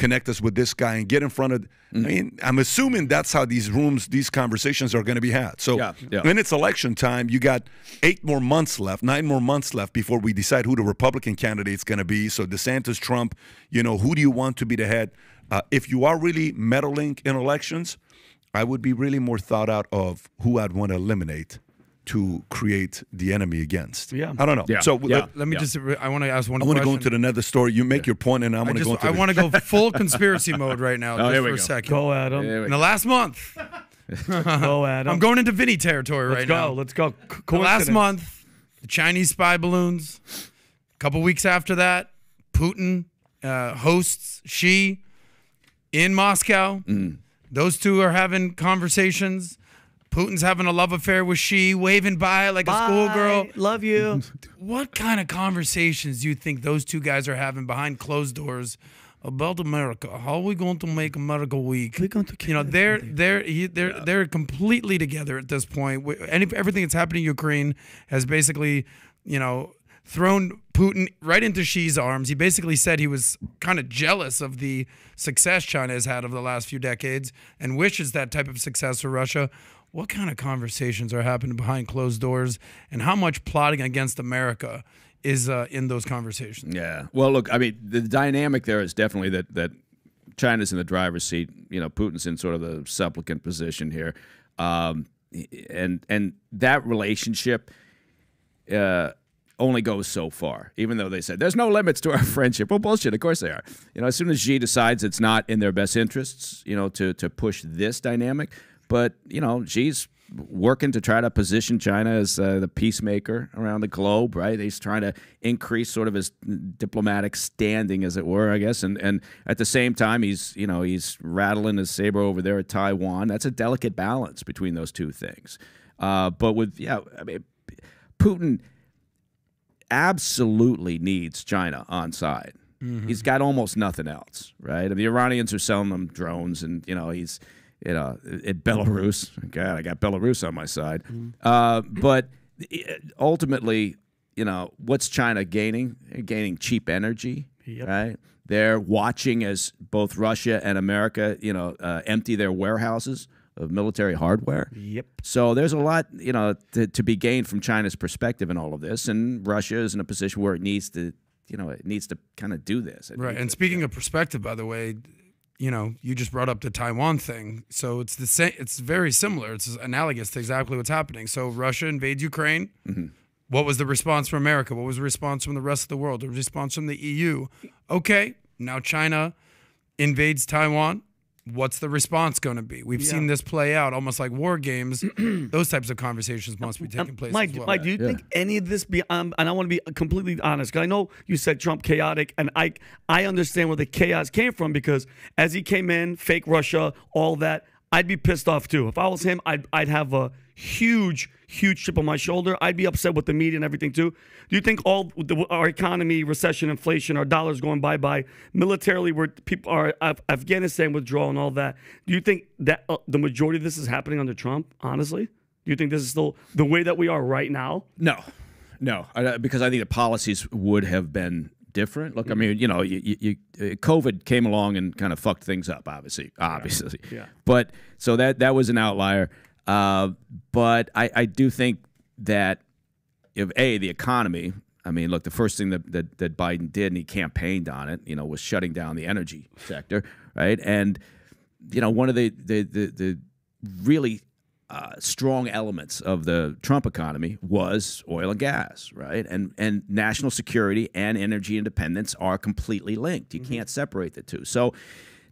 connect us with this guy and get in front of. I mean, I'm assuming that's how these rooms, these conversations are going to be had. So Yeah, yeah. when it's election time, you got eight more months left, nine more months left before we decide who the Republican candidate's going to be. So DeSantis, Trump, you know, who do you want to be the head? Uh, if you are really meddling in elections, I would be really more thought out of who I'd want to eliminate to create the enemy against. Yeah. I don't know. Yeah. So Yeah. let- Let me just. I want to ask one. I want to go question. into another story. You make your point, and I I want to go into. I want to go full conspiracy mode right now, Oh, just for we a go. second. Go Adam. There we In the last month, Go Adam. I'm going into Vinny territory Let's right go. now. Let's go. C- The last month, the Chinese spy balloons. A couple weeks after that, Putin uh, hosts Xi in Moscow. Mm. Those two are having conversations. Putin's having a love affair with Xi, waving by like a schoolgirl. Bye. Love you. What kind of conversations do you think those two guys are having behind closed doors about America? How are we going to make America weak? We're going to kill you know, they're they're he, they're they're completely together at this point. Any, everything that's happening in Ukraine has basically, you know, thrown Putin right into Xi's arms. He basically said he was kind of jealous of the success China has had over the last few decades and wishes that type of success for Russia. What kind of conversations are happening behind closed doors, and how much plotting against America is uh, in those conversations? Yeah. Well, look, I mean, the dynamic there is definitely that that China's in the driver's seat. You know, Putin's in sort of the supplicant position here, um, and and that relationship uh, only goes so far. Even though they said there's no limits to our friendship. Well, bullshit. Of course they are. You know, as soon as Xi decides it's not in their best interests, you know, to to push this dynamic, but you know, Xi's working to try to position China as uh, the peacemaker around the globe, right? He's trying to increase sort of his diplomatic standing, as it were, I guess, and and at the same time, he's you know he's rattling his saber over there at Taiwan. That's a delicate balance between those two things. Uh, but with yeah, I mean, Putin absolutely needs China on side. He's got almost nothing else, right? And the Iranians are selling them drones, and you know he's, you know, at Belarus. God, I got Belarus on my side. Uh, but eh, ultimately, you know, what's China gaining? They're gaining cheap energy, right? They're watching as both Russia and America, you know, uh, empty their warehouses of military hardware. Yep. So there's a lot, you know, to, to be gained from China's perspective in all of this, and Russia is in a position where it needs to, you know, it needs to kind of do this. It Right. And to- speaking of perspective, by the way, you know, you just brought up the Taiwan thing. So it's the same. It's very similar. It's analogous to exactly what's happening. So Russia invades Ukraine. Mm-hmm. What was the response from America? What was the response from the rest of the world? The response from the EU. Okay, now China invades Taiwan. What's the response going to be? We've seen this play out almost like war games. Those types of conversations must be taking place. Mike, well. Mike, do you think any of this be? Um, and I want to be completely honest because I know you said Trump chaotic, and I I understand where the chaos came from because as he came in, fake Russia, all that, I'd be pissed off too. If I was him, I'd I'd have a huge huge chip on my shoulder. I'd be upset with the media and everything too. Do you think all the, our economy, recession, inflation, our dollars going bye bye, militarily, where people are Af- Afghanistan withdrawal and all that? Do you think that uh, the majority of this is happening under Trump? Honestly. Do you think this is still the way that we are right now? No, no, I, because I think the policies would have been different. Look, I mean, you know, you, you, you, uh, COVID came along and kind of fucked things up. Obviously, obviously, Yeah. But so that that was an outlier. Uh, but I, I do think that if a the economy. I mean, look, the first thing that, that that Biden did, and he campaigned on it, you know, was shutting down the energy sector, right? And you know, one of the the the, the really uh, strong elements of the Trump economy was oil and gas, right? And and national security and energy independence are completely linked. You can't separate the two. So,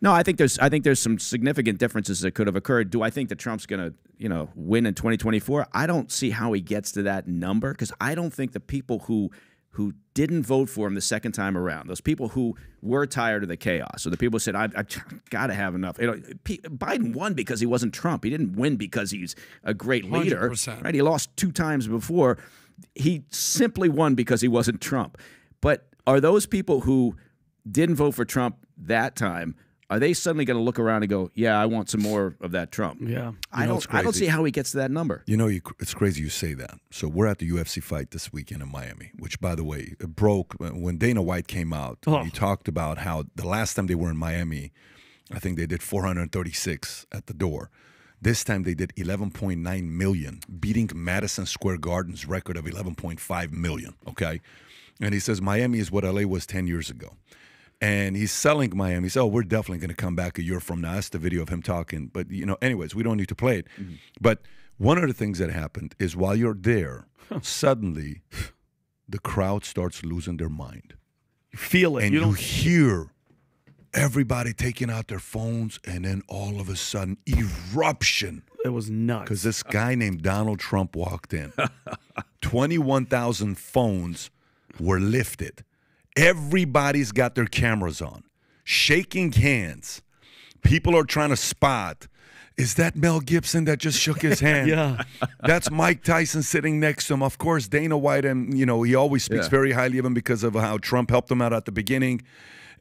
no, I think there's I think there's some significant differences that could have occurred. Do I think that Trump's going to you know win in 2024? I don't see how he gets to that number because I don't think the people who who didn't vote for him the second time around, those people who were tired of the chaos, or the people who said, I've, I've got to have enough. You know, P- Biden won because he wasn't Trump. He didn't win because he's a great leader. 100%. Right? He lost two times before. He simply won because he wasn't Trump. But are those people who didn't vote for Trump that time, are they suddenly going to look around and go, yeah, I want some more of that Trump? Yeah. I know, don't. I don't see how he gets to that number. You know, you, it's crazy you say that. So we're at the UFC fight this weekend in Miami, which, by the way, it broke uh, when Dana White came out. Oh. He talked about how the last time they were in Miami, I think they did 436 at the door. This time they did 11.9 million, beating Madison Square Garden's record of 11.5 million. Okay, and he says Miami is what LA was 10 years ago. And he's selling Miami. He said, "Oh, we're definitely going to come back a year from now." That's the video of him talking. But you know, anyways, we don't need to play it. Mm-hmm. But one of the things that happened is while you're there, suddenly the crowd starts losing their mind, You Feel it. and you you, don't. hear everybody taking out their phones, and then all of a sudden, eruption It was nuts. because this guy named Donald Trump walked in. 21,000 phones were lifted. Everybody's got their cameras on, shaking hands. People are trying to spot. Is that Mel Gibson that just shook his hand? Yeah. That's Mike Tyson sitting next to him. Of course, Dana White, and you know, he always speaks Yeah. very highly of him because of how Trump helped him out at the beginning.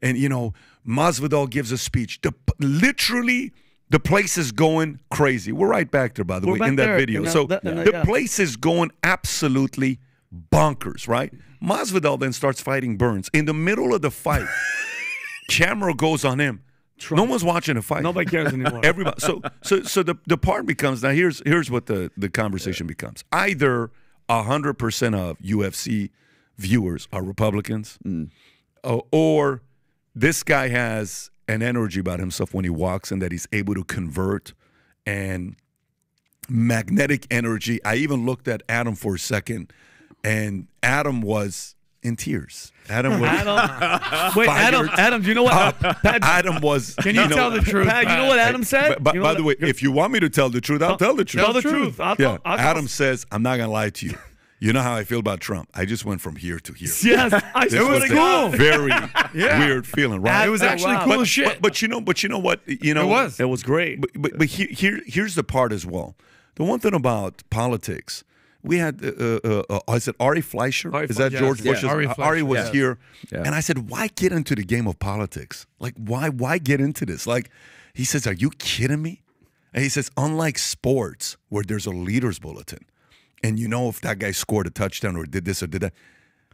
And you know, Masvidal gives a speech. The, literally, the place is going crazy. We're right back there, by the We're way, in that there, video. in that- so that- the yeah. place is going absolutely bonkers, right? Masvidal then starts fighting Burns. In the middle of the fight, camera goes on him. No one's watching the fight. Nobody cares anymore. Everybody. So so so the the part becomes now. Here's here's what the the conversation becomes. Either hundred percent of UFC viewers are Republicans, o- or this guy has an energy about himself when he walks and that he's able to convert and magnetic energy. I even looked at Adam for a second, and Adam was in tears. Adam was. Adam, wait, Adam, Adam, do you know what? Pat, Adam was. Can you know- tell the truth? Pat, you know what Adam said? But, but You know by what- the way, if you want me to tell the truth, I'll tell the truth. Tell the truth. I'll, yeah, I'll, I'll, Adam says, "I'm not gonna lie to you. You know how I feel about Trump. I just went from here to here. Yes, I This was cool. a God. very weird feeling, right? It was Oh, actually wow. cool but, shit. But, but you know, but you know what? You know, It was. It was great. But but, but here, here here's the part as well. The one thing about politics, we had uh, uh, uh, is it Ari Fleischer? Ari is that Fleischer, George yes. Bush's? Yeah, Ari Ari, was yes. here, Yeah. and I said, "Why get into the game of politics? Like, why why get into this?" Like, he says, "Are you kidding me?" And he says, "Unlike sports, where there's a leaders bulletin, and you know if that guy scored a touchdown or did this or did that."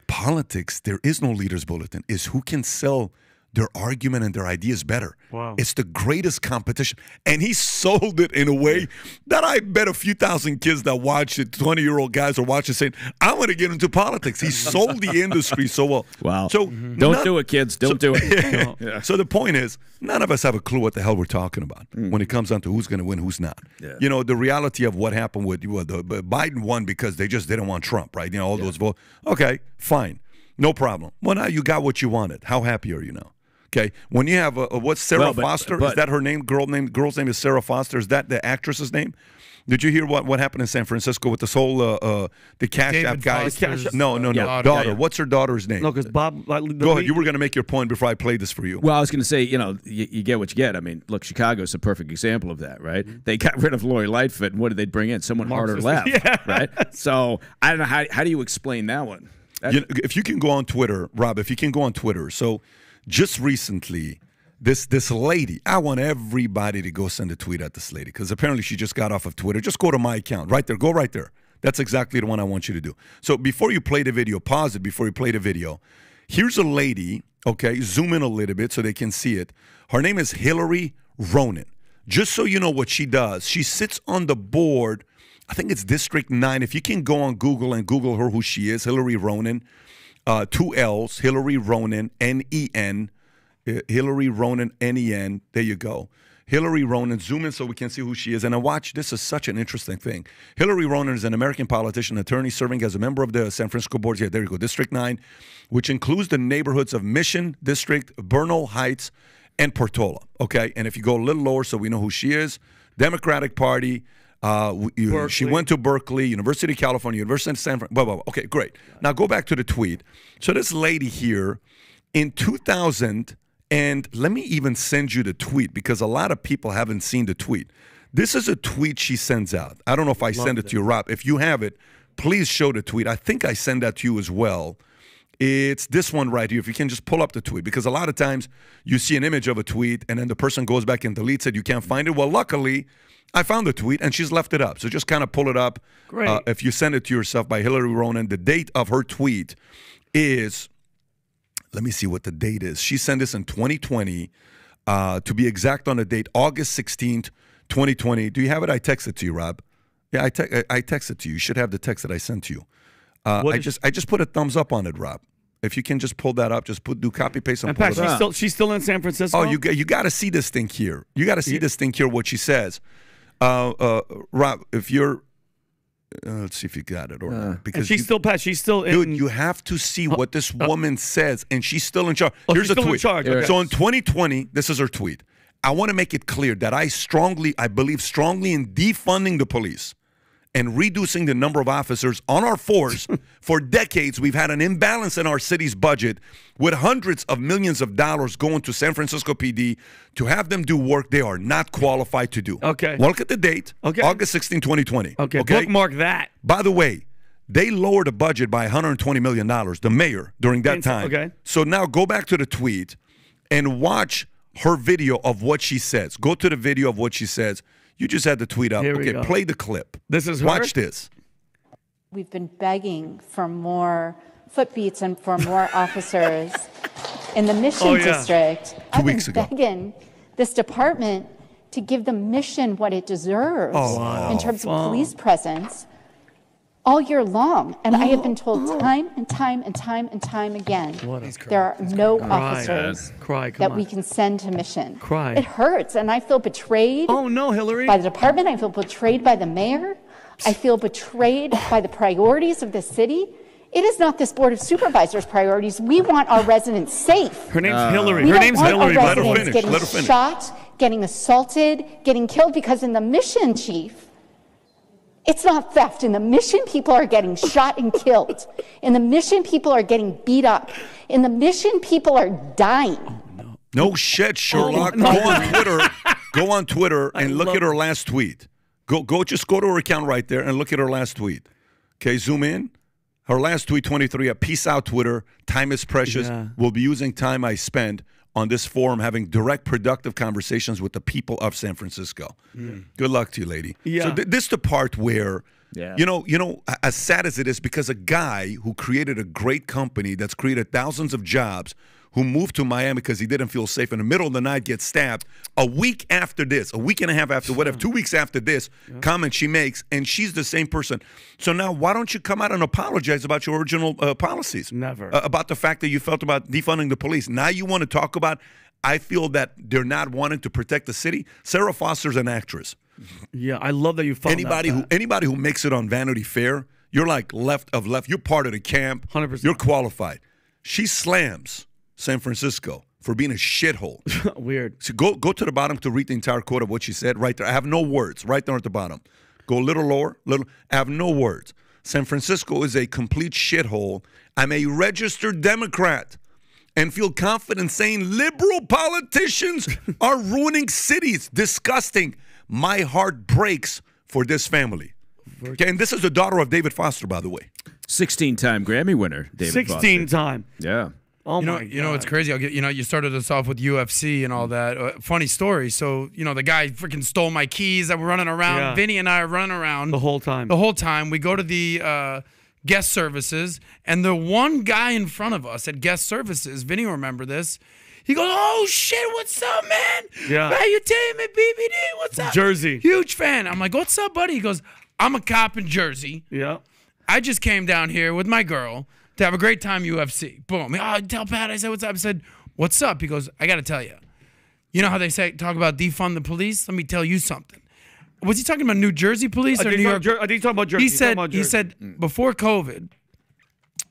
Politics, there is no leaders bulletin. Is who can sell their argument and their ideas better. Wow. It's the greatest competition. And he sold it in a way that I bet a few thousand kids that watch it, 20 year old guys are watching saying, I'm going to get into politics. He sold the industry so well. Wow. So Don't none- do it, kids. Don't do it. So the point is, none of us have a clue what the hell we're talking about mm. when it comes down to who's going to win, who's not. Yeah. You know, the reality of what happened with well, the, Biden won because they just didn't want Trump, right? You know, all those votes. Okay, fine, no problem. Well, now you got what you wanted. How happy are you now? Okay, when you have a, a what's Sarah Well, but- Foster? is that her name? Girl name? Girl's name is Sarah Foster. Is that the actress's name? Did you hear what, what happened in San Francisco with this whole uh, uh, the Cash David App guy? Foster's no, no, no, daughter. daughter. Yeah, yeah. What's her daughter's name? No, because Bob. Like, Go ahead. You were going to make your point before I played this for you. Well, I was going to say, you know, you, you get what you get. I mean, look, Chicago's a perfect example of that, right? They got rid of Lori Lightfoot, and what did they bring in? Someone harder Marxist. left, right? So I don't know how how do you explain that one? You know, if you can go on Twitter, Rob, if you can go on Twitter. So just recently, this this lady, I want everybody to go send a tweet at this lady because apparently she just got off of Twitter. Just go to my account right there. Go right there. That's exactly the one I want you to do. So before you play the video, pause it before you play the video. Here's a lady, okay, zoom in a little bit so they can see it. Her name is Hillary Ronen. Just so you know what she does, she sits on the board. I think it's District 9. If you can go on Google and Google her who she is, Hillary Ronen, uh, two L's, Hillary Ronen, N E N, uh, Hillary Ronen, N E N. There you go. Hillary Ronen, zoom in so we can see who she is. And I watch, this is such an interesting thing. Hillary Ronen is an American politician, attorney, serving as a member of the San Francisco Board. Yeah, there you go, District 9, which includes the neighborhoods of Mission District, Bernal Heights, and Portola. Okay, and if you go a little lower so we know who she is, Democratic Party. Uh, you- she went to Berkeley, University of California, University of San Francisco. Blah, blah, blah. Okay, great. Now go back to the tweet. So this lady here in 2000, and let me even send you the tweet because a lot of people haven't seen the tweet. This is a tweet she sends out. I don't know if I send it to you, Rob. If you have it, please show the tweet. I think I send that to you as well. It's this one right here. If you can just pull up the tweet, because a lot of times you see an image of a tweet and then the person goes back and deletes it. You can't find it. Well, luckily, I found the tweet and she's left it up. So just kind of pull it up. Great. Uh, if you send it to yourself by Hillary Ronen, the date of her tweet is let me see what the date is. She sent this in 2020. Uh, to be exact on the date, August 16th, 2020. Do you have it? I texted to you, Rob. Yeah, I, te- I I texted to you. You should have the text that I sent to you. Uh, I just I just put a thumbs up on it, Rob. If you can just pull that up, just put do copy paste and, And pull Pat, it she's up. still she's still in San Francisco. Oh, you got- you got to see this thing here. You got to see this thing here. What she says, uh, uh, Rob. If you're, uh, let's see if you got it or not. and Because she's you- still Pat. She's still in. Dude, you have to see what this woman says, and she's still in charge. Oh, Here's she's a still in tweet. charge, okay. So in 2020, this is her tweet. I want to make it clear that I strongly, I believe strongly in defunding the police and reducing the number of officers on our force. For decades, we've had an imbalance in our city's budget with hundreds of millions of dollars going to San Francisco PD to have them do work they are not qualified to do. Okay. Look at the date. Okay. August 16, 2020. okay, bookmark that. By the way, they lowered the budget by 120 million dollars. The mayor during that time. okay. So now go back to the tweet and watch her video of what she says. Go to the video of what she says. You just had the tweet up. Here we okay, go. play the clip. This is her? Watch this. We've been begging for more footbeats and for more officers in the mission Oh, yeah. district. I've weeks been ago. begging this department to give the mission what it deserves Oh, in terms of police presence all year long. And I have been told oh. time and time and time and time again there are no officers Cry, come that on. we can send to mission. Cry. It hurts, and I feel betrayed Oh no, Hillary. by the department. I feel betrayed by the mayor. I feel betrayed by the priorities of the city. It is not this board of supervisors' priorities. We want our residents safe. Her name's uh, Hillary. We Her don't name's want Hillary. our by the residents finish. getting Let her finish. shot, getting assaulted, getting killed because in the mission, chief, it's not theft. In the mission, people are getting shot and killed. In the mission, people are getting beat up. In the mission, people are dying. No no shit, Sherlock. Oh, no. Go on Twitter. go on Twitter and look at her last tweet. Go go just go to her account right there and look at her last tweet. Okay, zoom in. Her last tweet 23 a peace out Twitter. Time is precious. Yeah. We'll be using time I spend on this forum having direct productive conversations with the people of San Francisco. Hmm. Good luck to you, lady. Yeah. So th- this is the part where Yeah. you know, you know, as sad as it is, because a guy who created a great company that's created thousands of jobs, who moved to Miami because he didn't feel safe in the middle of the night, gets stabbed. A week after this, a week and a half after, whatever, two weeks after this comment she makes, and she's the same person. So now, why don't you come out and apologize about your original uh, policies? Never. Uh, about the fact that you felt about defunding the police. Now you want to talk about. I feel that they're not wanting to protect the city. Sarah Foster's an actress Yeah, I love that you found anybody who anybody who makes it on Vanity Fair, you're like left of left. You're part of the camp. 100%. You're qualified. She slams San Francisco for being a shithole. Weird. so go go to the bottom to read the entire quote of what she said. Right there. I have no words. Right there at the bottom. Go a little lower. Little. I have no words. San Francisco is a complete shithole. I'm a registered Democrat. And feel confident saying liberal politicians are ruining cities. Disgusting. My heart breaks for this family. Okay, and this is the daughter of David Foster, by the way. 16 time Grammy winner, David 16 Foster. time. Yeah. Oh You know, my you know, it's crazy. I'll get, you know, you started us off with UFC and all that. Uh, funny story. So, you know, the guy freaking stole my keys that were running around. Yeah. Vinny and I are running around the whole time. the whole time. We go to the uh, guest services, and the one guy in front of us at guest services, Vinny will remember this. He goes, "Oh shit, what's up, man? Yeah. How you me, PBD? What's up? Jersey. huge fan." I'm like, "What's up, buddy?" He goes, "I'm a cop in Jersey. yeah. I just came down here with my girl to have a great time UFC. Boom. Oh, tell Pat. I said, what's up? I said, what's up? He goes, I got to tell you. You know how they say talk about defund the police? Let me tell you something. Was he talking about New Jersey police or New York? talking- I think he's talking about Jersey. he said about he said mm. before COVID,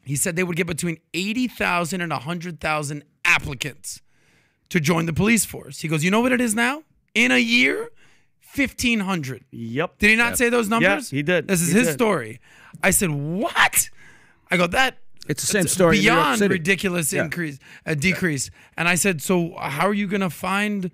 he said they would get between 80,000 and 100,000 applicants to join the police force. He goes, "You know what it is now? In a year, 1500." Yep. Did he not say those numbers? he did. This is He his did. story. I said, "What?" I go, "That It's the same story in New York beyond City. ridiculous increase, uh, decrease." And I said, "So how are you going to find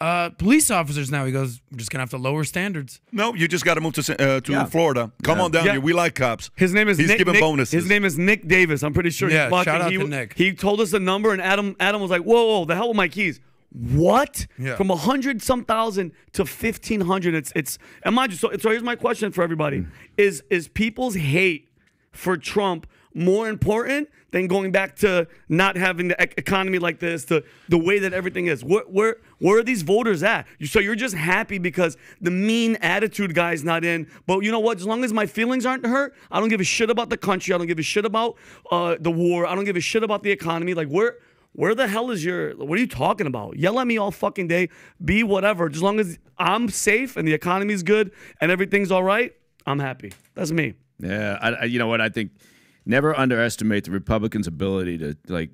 uh, police officers now?" He goes, "We're just going to have to lower standards." No, you just got to move to uh, to Yeah. Florida. Come on down Yeah. here. We like cops. His name is He's Nick, giving Nick- bonuses. His name is Nick Davis. I'm pretty sure. Yeah, watching. shout out he, to Nick. He told us the number, and Adam Adam was like, "Whoa, whoa, the hell with my keys." What? Yeah. From a hundred some thousand to fifteen hundred. It's it's. And mind you, so, so here's my question for everybody: Mm. Is is people's hate for Trump more important than going back to not having the ec- economy like this, the the way that everything is? Where where where are these voters at? So you're just happy because the mean attitude guy's not in. But you know what? As long as my feelings aren't hurt, I don't give a shit about the country. I don't give a shit about uh, the war. I don't give a shit about the economy. Like where. Where the hell is your? What are you talking about? Yell at me all fucking day. Be whatever. As long as I'm safe and the economy's good and everything's all right, I'm happy. That's me. Yeah, I, I, you know what? I think never underestimate the Republicans' ability to like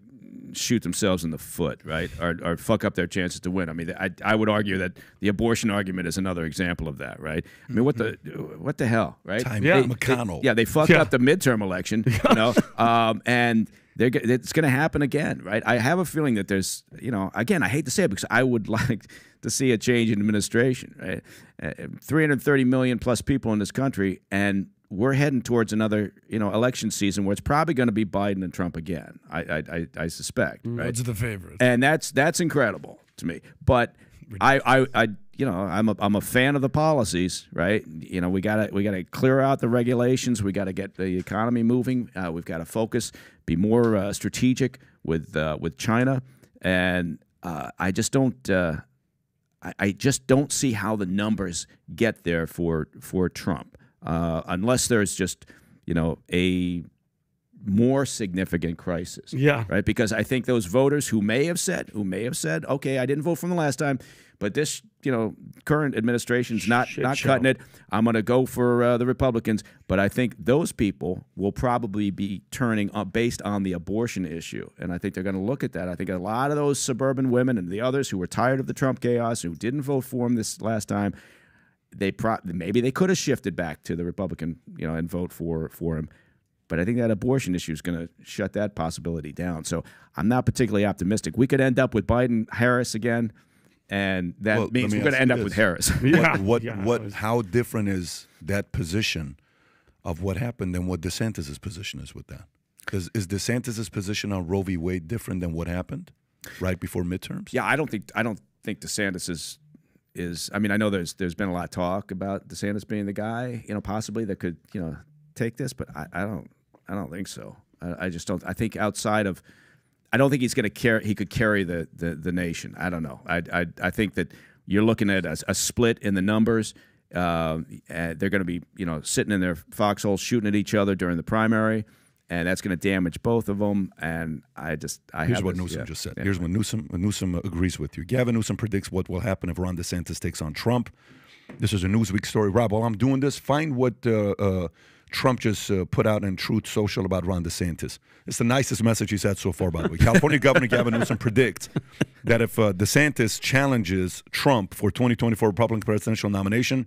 shoot themselves in the foot, right, or, or fuck up their chances to win. I mean, I, I would argue that the abortion argument is another example of that, right? I mean, what the what the hell, right? Time Yeah. McConnell. Yeah, they fucked Yeah. up the midterm election, you know, um, and they're, it's going to happen again, right? I have a feeling that there's, you know, again, I hate to say it because I would like to see a change in administration, right? Uh, 330 million plus people in this country, and we're heading towards another, you know, election season where it's probably going to be Biden and Trump again. I, I, I, I suspect, right? Odds the favorite. and that's that's incredible to me. But I, I, I, you know, I'm a, I'm a fan of the policies, right? You know, we gotta we gotta clear out the regulations. We gotta get the economy moving. Uh, we've got to focus, be more uh, strategic with uh, with China, and uh, I just don't. Uh, I, I just don't see how the numbers get there for for Trump, uh, unless there's just you know a more significant crisis Yeah. right? Because I think those voters who may have said, who may have said, okay, I didn't vote from the last time, but this, you know, current administration's not Shit not show. cutting it. I'm going to go for uh, the Republicans. But I think those people will probably be turning up based on the abortion issue, and I think they're going to look at that. I think a lot of those suburban women and the others who were tired of the Trump chaos, who didn't vote for him this last time, they pro- maybe they could have shifted back to the Republican, you know, and vote for for him. But I think that abortion issue is going to shut that possibility down. So I'm not particularly optimistic. We could end up with Biden Harris again, and that Well, means me we're going to end up this. with Harris. Yeah. what yeah, what was- how different is that position of what happened than what DeSantis's position is with that? Is is DeSantis's position on Roe v. Wade different than what happened right before midterms? yeah, I don't think I don't think DeSantis is is. I mean, I know there's there's been a lot of talk about DeSantis being the guy, you know, possibly that could you know take this, but I, I don't I don't think so. I, I just don't. I think outside of I don't think he's going to carry. He could carry the, the the nation. I don't know. I I, I think that you're looking at a, a split in the numbers. Uh, they're going to be you know sitting in their foxholes shooting at each other during the primary, and that's going to damage both of them. And I just I Here's have what this- Newsom yeah, just said. yeah. Here's what Newsom Newsom agrees with you. Gavin Newsom predicts what will happen if Ron DeSantis takes on Trump. This is a Newsweek story. Rob, while I'm doing this, find what uh, uh, Trump just uh, put out in Truth Social about Ron DeSantis. It's the nicest message he's had so far, by the way. California Governor Gavin Newsom predicts that if uh, DeSantis challenges Trump for 2024 Republican presidential nomination,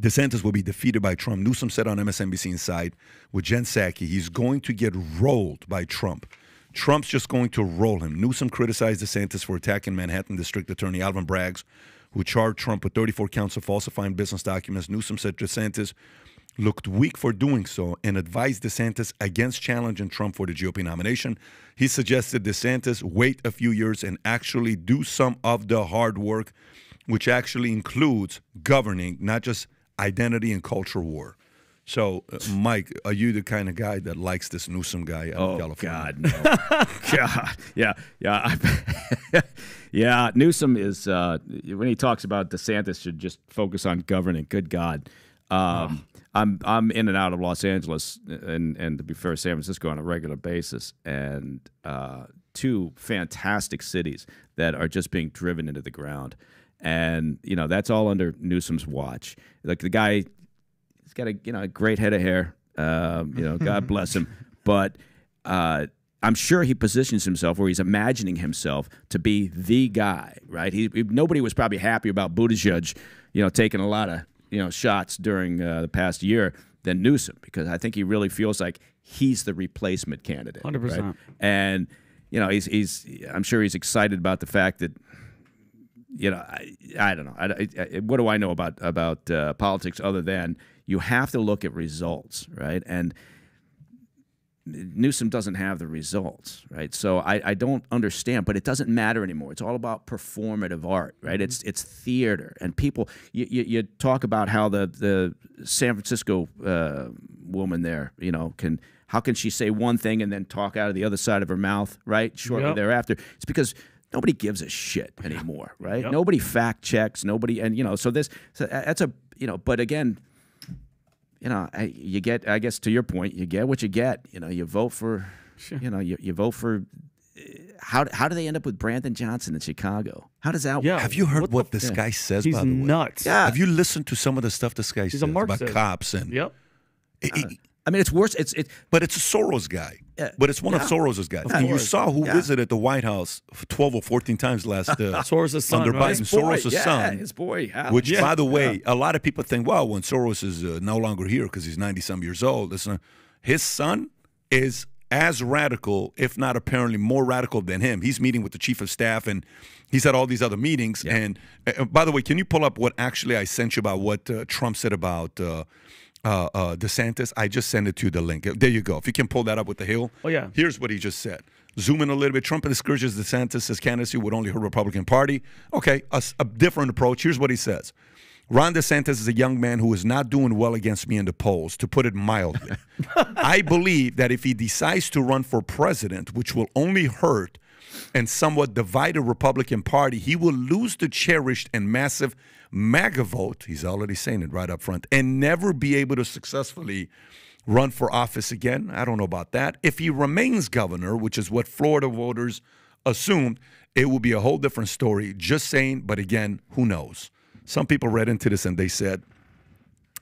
DeSantis will be defeated by Trump. Newsom said on MSNBC Inside with Jen Psaki, he's going to get rolled by Trump. Trump's just going to roll him. Newsom criticized DeSantis for attacking Manhattan District Attorney Alvin Braggs, who charged Trump with 34 counts of falsifying business documents. Newsom said DeSantis looked weak for doing so and advised DeSantis against challenging Trump for the GOP nomination. He suggested DeSantis wait a few years and actually do some of the hard work, which actually includes governing, not just identity and culture war. So, uh, Mike, are you the kind of guy that likes this Newsom guy out of Oh California? God, no. God, yeah, yeah, yeah. Newsom is uh, when he talks about DeSantis should just focus on governing. Good God, um, I'm I'm in and out of Los Angeles and and to be fair, San Francisco on a regular basis, and uh, two fantastic cities that are just being driven into the ground, and you know that's all under Newsom's watch. Like the guy he's got a you know a great head of hair. Um, you know, God bless him. But uh, I'm sure he positions himself where he's imagining himself to be the guy, right? He, nobody was probably happy about Buttigieg, you know, taking a lot of you know shots during uh, the past year than Newsom because I think he really feels like he's the replacement candidate. 100%. right? And you know, he's he's I'm sure he's excited about the fact that you know, I, I don't know. I, I- what do I know about about uh, politics other than you have to look at results, right? And Newsom doesn't have the results, right? So I, I don't understand, but it doesn't matter anymore. It's all about performative art, right? It's it's theater, and people. You, you, you talk about how the the San Francisco uh, woman there, you know, can how can she say one thing and then talk out of the other side of her mouth, right? Shortly Yep. thereafter. It's because nobody gives a shit anymore, right? Yep. Nobody fact checks, nobody and you know, so this so uh, that's a you know, but again, you know, I, you get I guess to your point, you get what you get. You know, you vote for you know, you, you vote for uh, how how do they end up with Brandon Johnson in Chicago? How does that Yeah. Have you heard What what, the- this guy says? He's by the way? nuts. Yeah. Have you listened to some of the stuff this guy He's a says about cops and? Yep. It- it- I mean, it's worse. It's it. but it's a Soros guy. Yeah. But it's one of Soros's guys. And you saw who Yeah. visited the White House 12 or 14 times last uh, Soros' son, under right? Biden. His boy, Soros' yeah, son. his boy, Hal. Which, Yeah. by the way, a lot of people think, well, when Soros is uh, no longer here because he's 90 some years old, listen, his son is as radical, if not apparently more radical than him. He's meeting with the chief of staff and he's at all these other meetings. And uh, by the way, can you pull up what actually I sent you about what uh, Trump said about uh, uh, uh, DeSantis? I just sent it to you, the link. There you go. If you can pull that up with the Hill. Oh, yeah. Here's what he just said. Zoom in a little bit. Trump discourages DeSantis' as candidacy would only hurt Republican Party. Okay, a different approach. Here's what he says. Ron DeSantis is a young man who is not doing well against me in the polls, to put it mildly. I believe that if he decides to run for president, which will only hurt and somewhat divide the Republican Party, he will lose the cherished and massive MAGA vote. He's already saying it right up front, and never be able to successfully run for office again. I don't know about that. If he remains governor, which is what Florida voters assumed, it will be a whole different story. Just saying, but again, who knows? Some people read into this and they said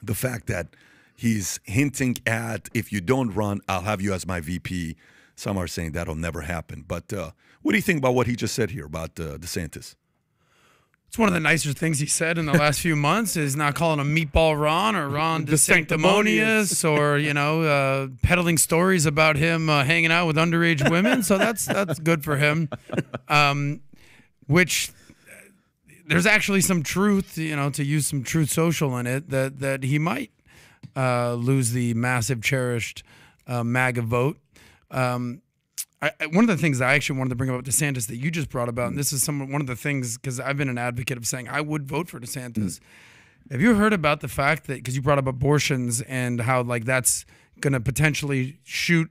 the fact that he's hinting at if you don't run, I'll have you as my VP. Some are saying that'll never happen. But uh, what do you think about what he just said here about uh, DeSantis? It's one of the nicer things he said in the last few months is not calling him Meatball Ron or Ron The DeSanctimonious or you know uh, peddling stories about him uh, hanging out with underage women. So that's that's good for him. Um, which there's actually some truth, you know, to use some truth social in it that that he might uh, lose the massive cherished uh, MAGA vote. Um, I, one of the things I actually wanted to bring up DeSantis that you just brought about, and this is some one of the things because I've been an advocate of saying I would vote for DeSantis. Have you heard about the fact that because you brought up abortions and how like that's going to potentially shoot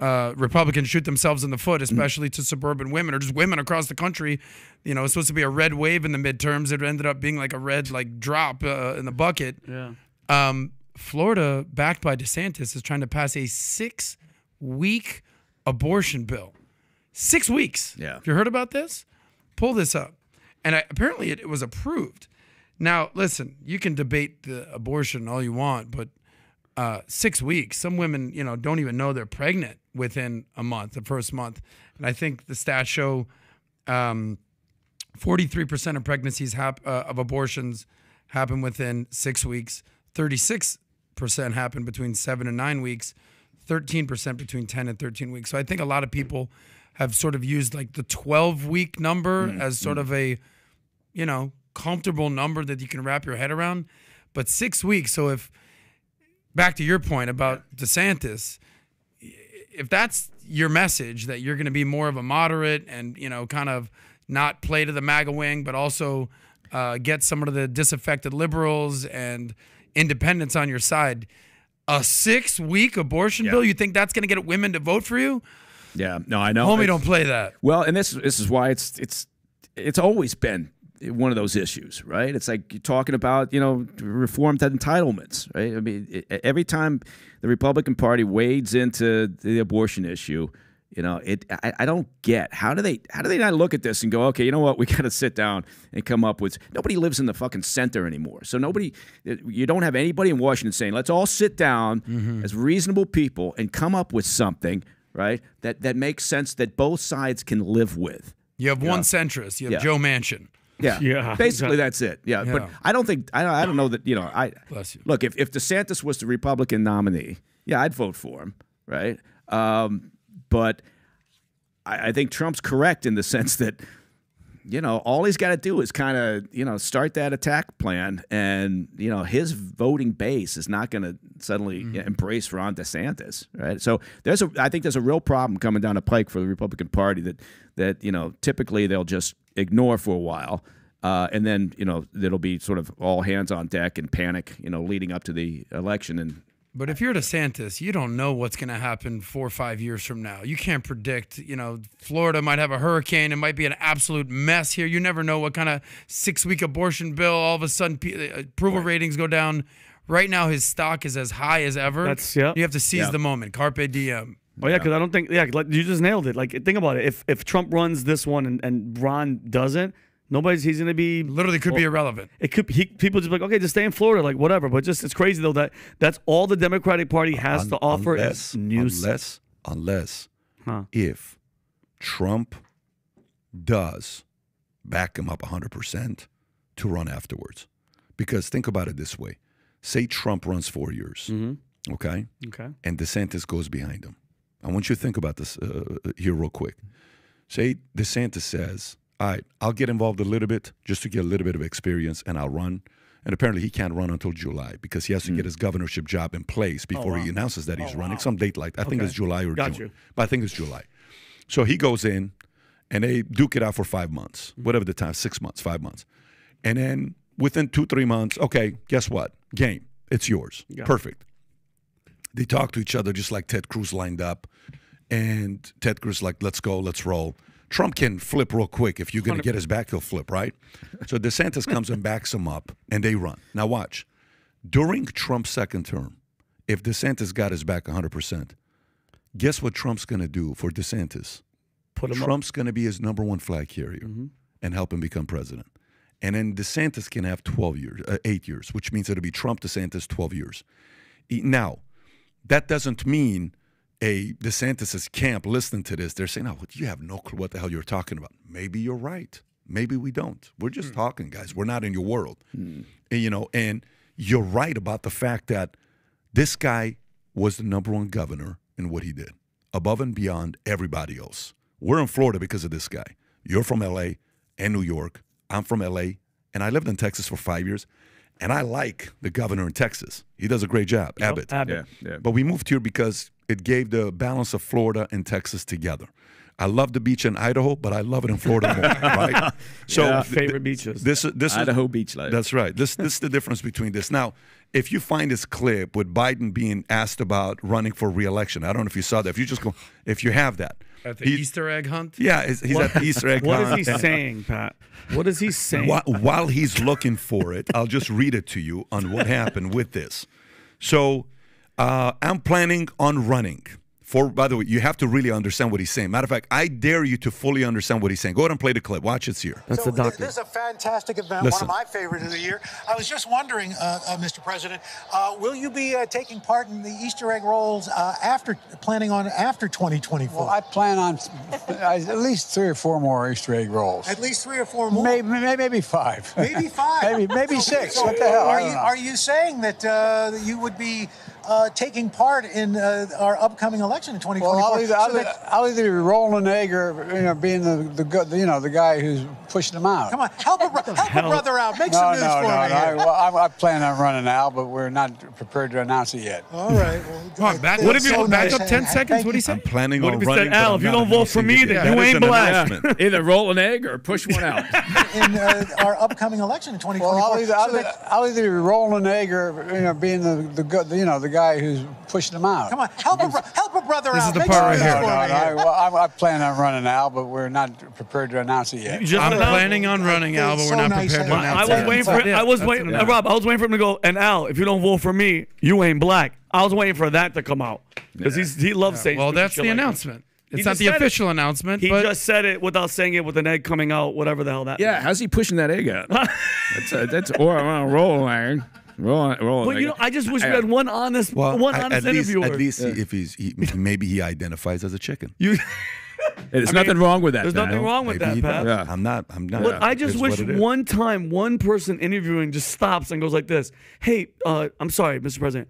uh, Republicans shoot themselves in the foot, especially to suburban women or just women across the country. You know, it's supposed to be a red wave in the midterms. It ended up being like a red like drop uh, in the bucket. Yeah. Um, Florida, backed by DeSantis, is trying to pass a six-week abortion bill. Six weeks. Yeah. Have you heard about this? Pull this up. And I, apparently it, it was approved. Now, listen, you can debate the abortion all you want, but uh, six weeks, some women, you know, don't even know they're pregnant within a month, the first month. And I think the stats show um, 43% of pregnancies hap- uh, of abortions happen within six weeks, 36% happen between seven and nine weeks, 13% between 10 and 13 weeks. So I think a lot of people have sort of used like the 12 week number as sort of a, you know, comfortable number that you can wrap your head around. But six weeks, so if, back to your point about DeSantis, if that's your message that you're going to be more of a moderate and you know kind of not play to the MAGA wing, but also uh, get some of the disaffected liberals and independents on your side, a six-week abortion bill, you think that's going to get women to vote for you? Yeah, no, I know. Homie, It's- don't play that. Well, and this this is why it's it's it's always been one of those issues, right? It's like you're talking about you know reform to entitlements, right? I mean, it, every time the Republican Party wades into the abortion issue, you know, it I, I don't get how do they how do they not look at this and go, okay, you know what, we got to sit down and come up with. Nobody lives in the fucking center anymore, so nobody, you don't have anybody in Washington saying, let's all sit down as reasonable people and come up with something. Right, that that makes sense that both sides can live with. You have one centrist. You have Yeah. Joe Manchin. Yeah, Yeah, Basically, that's it. Yeah. Yeah. but I don't think I don't, I don't know that you know. I Bless you. look if if DeSantis was the Republican nominee, yeah, I'd vote for him, right? Um, but I, I think Trump's correct in the sense that you know all he's got to do is kind of you know start that attack plan, and you know his voting base is not going to suddenly Mm-hmm. embrace Ron DeSantis, right? So there's a I think there's a real problem coming down the pike for the Republican Party that that you know typically they'll just ignore for a while. Uh, and then you know it'll be sort of all hands on deck and panic, you know, leading up to the election, and But if you're DeSantis, you don't know what's going to happen four or five years from now. You can't predict. You know, Florida might have a hurricane. It might be an absolute mess here. You never know what kind of six-week abortion bill. All of a sudden, uh, approval ratings go down. Right now, his stock is as high as ever. That's- yeah. You have to seize Yeah. the moment. Carpe diem. Oh yeah, because I don't think yeah, like, you just nailed it. Like think about it. If if Trump runs this one and, and Ron doesn't, nobody's he's gonna be Literally could be irrelevant. It could he, people just be like okay, just stay in Florida, like whatever. But just it's crazy though that that's all the Democratic Party has Un- to offer unless, is news. unless, unless Huh. if Trump does back him up 100% to run afterwards. Because think about it this way say Trump runs four years, Mm-hmm. okay? Okay. And DeSantis goes behind him. I want you to think about this uh, here real quick. Say DeSantis says, All right, I'll get involved a little bit just to get a little bit of experience and I'll run. And apparently he can't run until July because he has to get his governorship job in place before he announces that he's running. Some date like I think it's July or Got June. you. But I think it's July. So he goes in and they duke it out for five months, Mm-hmm. whatever the time, six months, five months. And then within two, three months, okay, guess what? Game. It's yours. Perfect. They talk to each other just like Ted Cruz lined up. And Ted Cruz like, let's go, let's roll. Trump can flip real quick. If you're going to get his back, he'll flip, right? So DeSantis comes and backs him up, and they run. Now watch. During Trump's second term, if DeSantis got his back 100%, guess what Trump's going to do for DeSantis? Put him. Trump's going to be his number one flag carrier and help him become president. And then DeSantis can have 12 years, uh, eight years, which means it'll be Trump, DeSantis, 12 years. Now, that doesn't mean a DeSantis' camp listening to this, they're saying, oh, you have no clue what the hell you're talking about. Maybe you're right. Maybe we don't. We're just hmm. talking, guys. We're not in your world. Hmm. And, you know, and you're right about the fact that this guy was the number one governor in what he did, above and beyond everybody else. We're in Florida because of this guy. You're from LA and New York. I'm from LA, and I lived in Texas for five years. And I like the governor in Texas. He does a great job, Abbott. Abbott. Yeah, yeah. But we moved here because it gave the balance of Florida and Texas together. I love the beach in Idaho, but I love it in Florida more, right? So Yeah, th- favorite beaches. This this is Idaho beach life. That's right. This this is the difference between this. Now, if you find this clip with Biden being asked about running for reelection, I don't know if you saw that. If you just go, if you have that, At the he- Easter egg hunt. yeah, he's, he's at the Easter egg. What is hunt. he saying, Pat? What is he saying? While, while he's looking for it, I'll just read it to you on what happened with this. So, uh, I'm planning on running. For by the way, you have to really understand what he's saying. Matter of fact, I dare you to fully understand what he's saying. Go ahead and play the clip. Watch it's here. That's so the doctor. This is a fantastic event, Listen. one of my favorite of the year. I was just wondering, uh, uh, Mr. President, uh, will you be uh, taking part in the Easter egg rolls uh, after planning on after 2024? Well, I plan on at least three or four more Easter egg rolls. At least three or four more. Maybe, maybe, maybe five. Maybe five. maybe, maybe six. so what the hell? Are you know. are you saying that uh, that you would be uh, taking part in uh, our upcoming election in 2024? well, I'll either, So I'll, that- either, I'll either be rolling an egg or you know being the, the good- you know the guy who's pushing them out. come on, help a, bro- help a brother out. Make No, some news no, for no. me I, well, I, I plan on running now, but we're not prepared to announce it yet. All right. Well, Come on, back- what if you so back nice. up 10 Thank seconds? What'd he say? I'm planning What on if he said, running. Al, if you don't vote for me, then you ain't black. Either roll an egg or push one out. in uh, our upcoming election in 2024. Well, I'll either, So I'll, that- either, I'll either be rolling an egg or you know being the, the good- you know the guy who's pushing them out. Come on, help a, bro- help a brother This out. is the Make part right here. No, no, no. I, here. well, I, I plan on running Al, but we're not prepared to announce it yet. Just I'm announced- planning on running, Al, but so we're not nice prepared to having announce I was waiting for. Yeah, I was that's waiting. it. Rob, I was waiting for him to go. And Al, if you don't vote for me, you ain't black. I was waiting for that to come out because he's he loves saying. Well, that's shit the like that. announcement. He It's not the said it. official announcement, He but just said it without saying it with an egg coming out, whatever the hell that. Yeah, means. how's he pushing that egg out? that's uh, that's or roll an egg. Roll, roll an But egg. you know, I just wish we had one honest, Well, one at- honest at least, interviewer. at least he- if he's he, maybe he identifies as a chicken. you, There's I nothing mean, wrong with that. there's man. nothing wrong with Maybe that, Pat. Yeah. I'm not. I'm not. But I just It's wish what it is. one time one person interviewing just stops and goes like this: "Hey, uh, I'm sorry, Mr. President.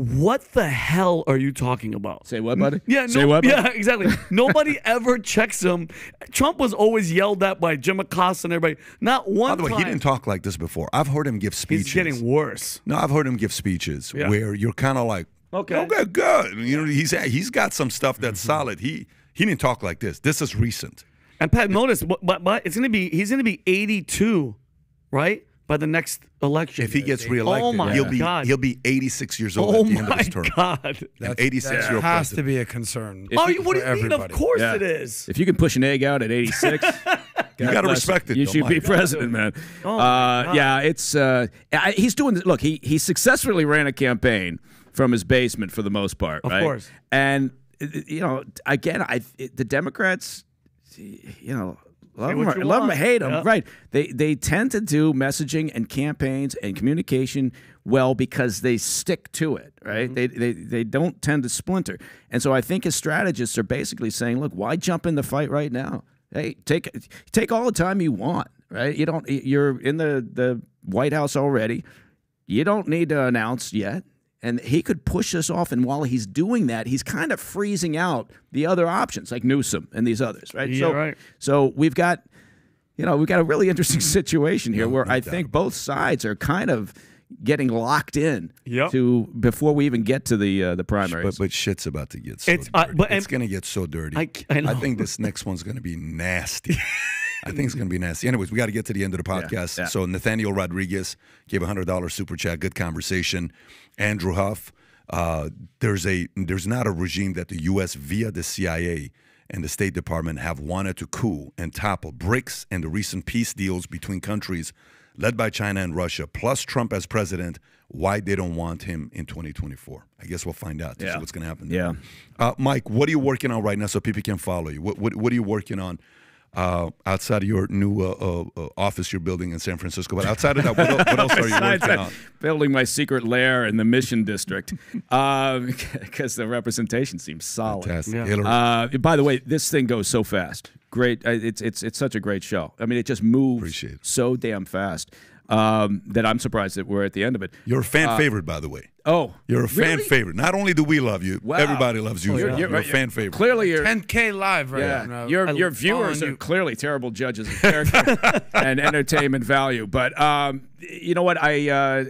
What the hell are you talking about?" Say what, buddy? Yeah, Say what? buddy? yeah, exactly. Nobody ever checks him. Trump was always yelled at by Jim Acosta and everybody. Not one By the way, time. he didn't talk like this before. I've heard him give speeches. He's getting worse. No, I've heard him give speeches Yeah. where you're kind of like, Okay. okay, good. You know, he's he's got some stuff that's mm-hmm. solid. He he didn't talk like this. This is recent. And Pat, notice, but, but, but it's gonna be he's gonna be 82, right? By the next election. If he gets reelected, oh my he'll be God. he'll be 86 years old oh at the end my of his term. God. An 86 year old has to be a concern. Oh, you- what do for you mean? Of course Yeah. it is. If you can push an egg out at 86, You got to bless respect it. You though, should be Mike. president, man. Oh, uh, yeah, it's uh, I- he's doing. Look, he he successfully ran a campaign from his basement for the most part, Of right? course. And uh, you know, again, I the Democrats, you know. Love them, or, love 'em or want. hate them, Yeah. right? They they tend to do messaging and campaigns and communication well because they stick to it, right? Mm-hmm. They, they they don't tend to splinter, and so I think his strategists are basically saying, "Look, why jump in the fight right now? Hey, take take all the time you want, right? You don't you're in the the White House already. You don't need to announce yet." And he could push us off, and while he's doing that, he's kind of freezing out the other options like Newsom and these others, right? Yeah, so, right. so we've got, you know, we've got a really interesting situation here No- where no I doubt think both sides are kind of getting locked in Yep. to before we even get to the uh, the primaries. But, but shit's about to get so It's, uh, but- it's going to get so dirty. I- I know. think this next one's going to be nasty. I think it's going to be nasty. Anyways, we got to get to the end of the podcast. yeah. So Nathaniel Rodriguez gave a hundred dollar super chat. Good conversation. Andrew Huff. Uh, there's a there's not a regime that the U.S. via the CIA and the State Department have wanted to coup and topple BRICS and the recent peace deals between countries led by China and Russia, plus Trump as president. Why they don't want him in 2024? I guess we'll find out. to see Yeah. what's going to happen. Yeah. Uh, Mike, what are you working on right now so people can follow you? What What, what are you working on uh, outside of your new uh, uh, uh, office you're building in San Francisco? But outside of that, what, what else are you Besides working that, on? building my secret lair in the Mission District because the representation seems solid. Fantastic. Yeah. Uh, by the way, this thing goes so fast. Great, uh, it's it's it's such a great show. I mean, it just moves it. so damn fast um, that I'm surprised that we're at the end of it. you're a fan favorite, by the way. Oh, You're a fan really? favorite. Not only do we love you, Wow. everybody loves you. as You're, you're, You're a right. fan favorite. Clearly, you're 10k live right Yeah, now. your I your viewers are you. clearly terrible judges of character and entertainment value. But um, you know what? I uh,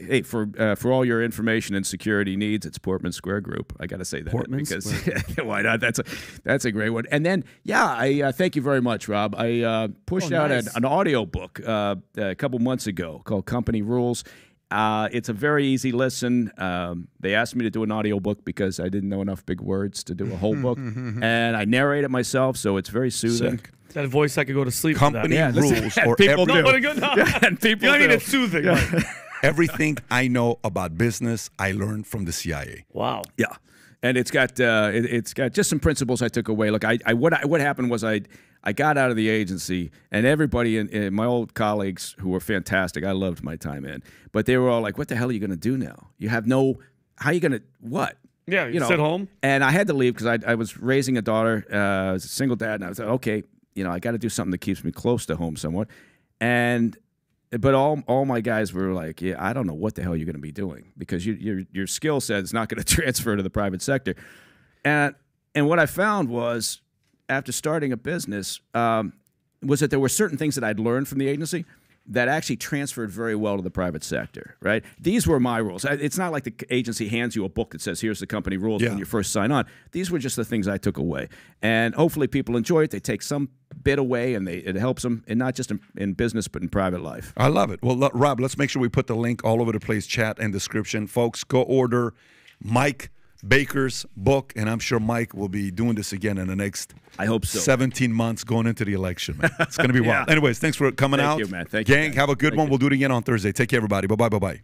hey for uh, for all your information and security needs, it's Portman Square Group. I got to say that Portman because Square why not? That's a that's a great one. And then yeah, I uh, thank you very much, Rob. I uh, pushed Oh, out nice. an, an audio book uh, a couple months ago called Company Rules. Uh, it's a very easy listen. Um, they asked me to do an audio book because I didn't know enough big words to do a whole book, and I narrate it myself, so it's very soothing. Sick. That voice, I could go to sleep. to Company that. Yeah, rules or people every- No, do. but good. No. and people You don't need do. it soothing. Mike. Everything I know about business, I learned from the CIA. Wow. Yeah, and it's got uh, it, it's got just some principles I took away. Look, I, I what I, what happened was I I got out of the agency, and everybody in, in my old colleagues who were fantastic. I loved my time in, but they were all like, "What the hell are you going to do now? You have no how are you going to what?" Yeah, you know sit home. And I had to leave because I, I was raising a daughter, uh, I was a single dad, and I was like, okay, you know, I got to do something that keeps me close to home somewhat. And but all all my guys were like, yeah, I don't know what the hell you're going to be doing because you, your your skill set is not going to transfer to the private sector. And and what I found was after starting a business um, was that there were certain things that I'd learned from the agency that actually transferred very well to the private sector, right? These were my rules. It's not like the agency hands you a book that says, here's the company rules Yeah. when you first sign on. These were just the things I took away. And hopefully people enjoy it. They take some bit away and they, it helps them, and not just in, in business, but in private life. I love it. Well, lo- Rob, let's make sure we put the link all over the place, chat and description. Folks, go order Mike Baker's book, and I'm sure Mike will be doing this again in the next I hope so. 17 months going into the election, man. It's going to be wild. Yeah. Anyways, thanks for coming Thank out. you, man. Thank you, Gang, have a good Thank one. you. We'll do it again on Thursday. Take care, everybody. Bye bye, bye bye.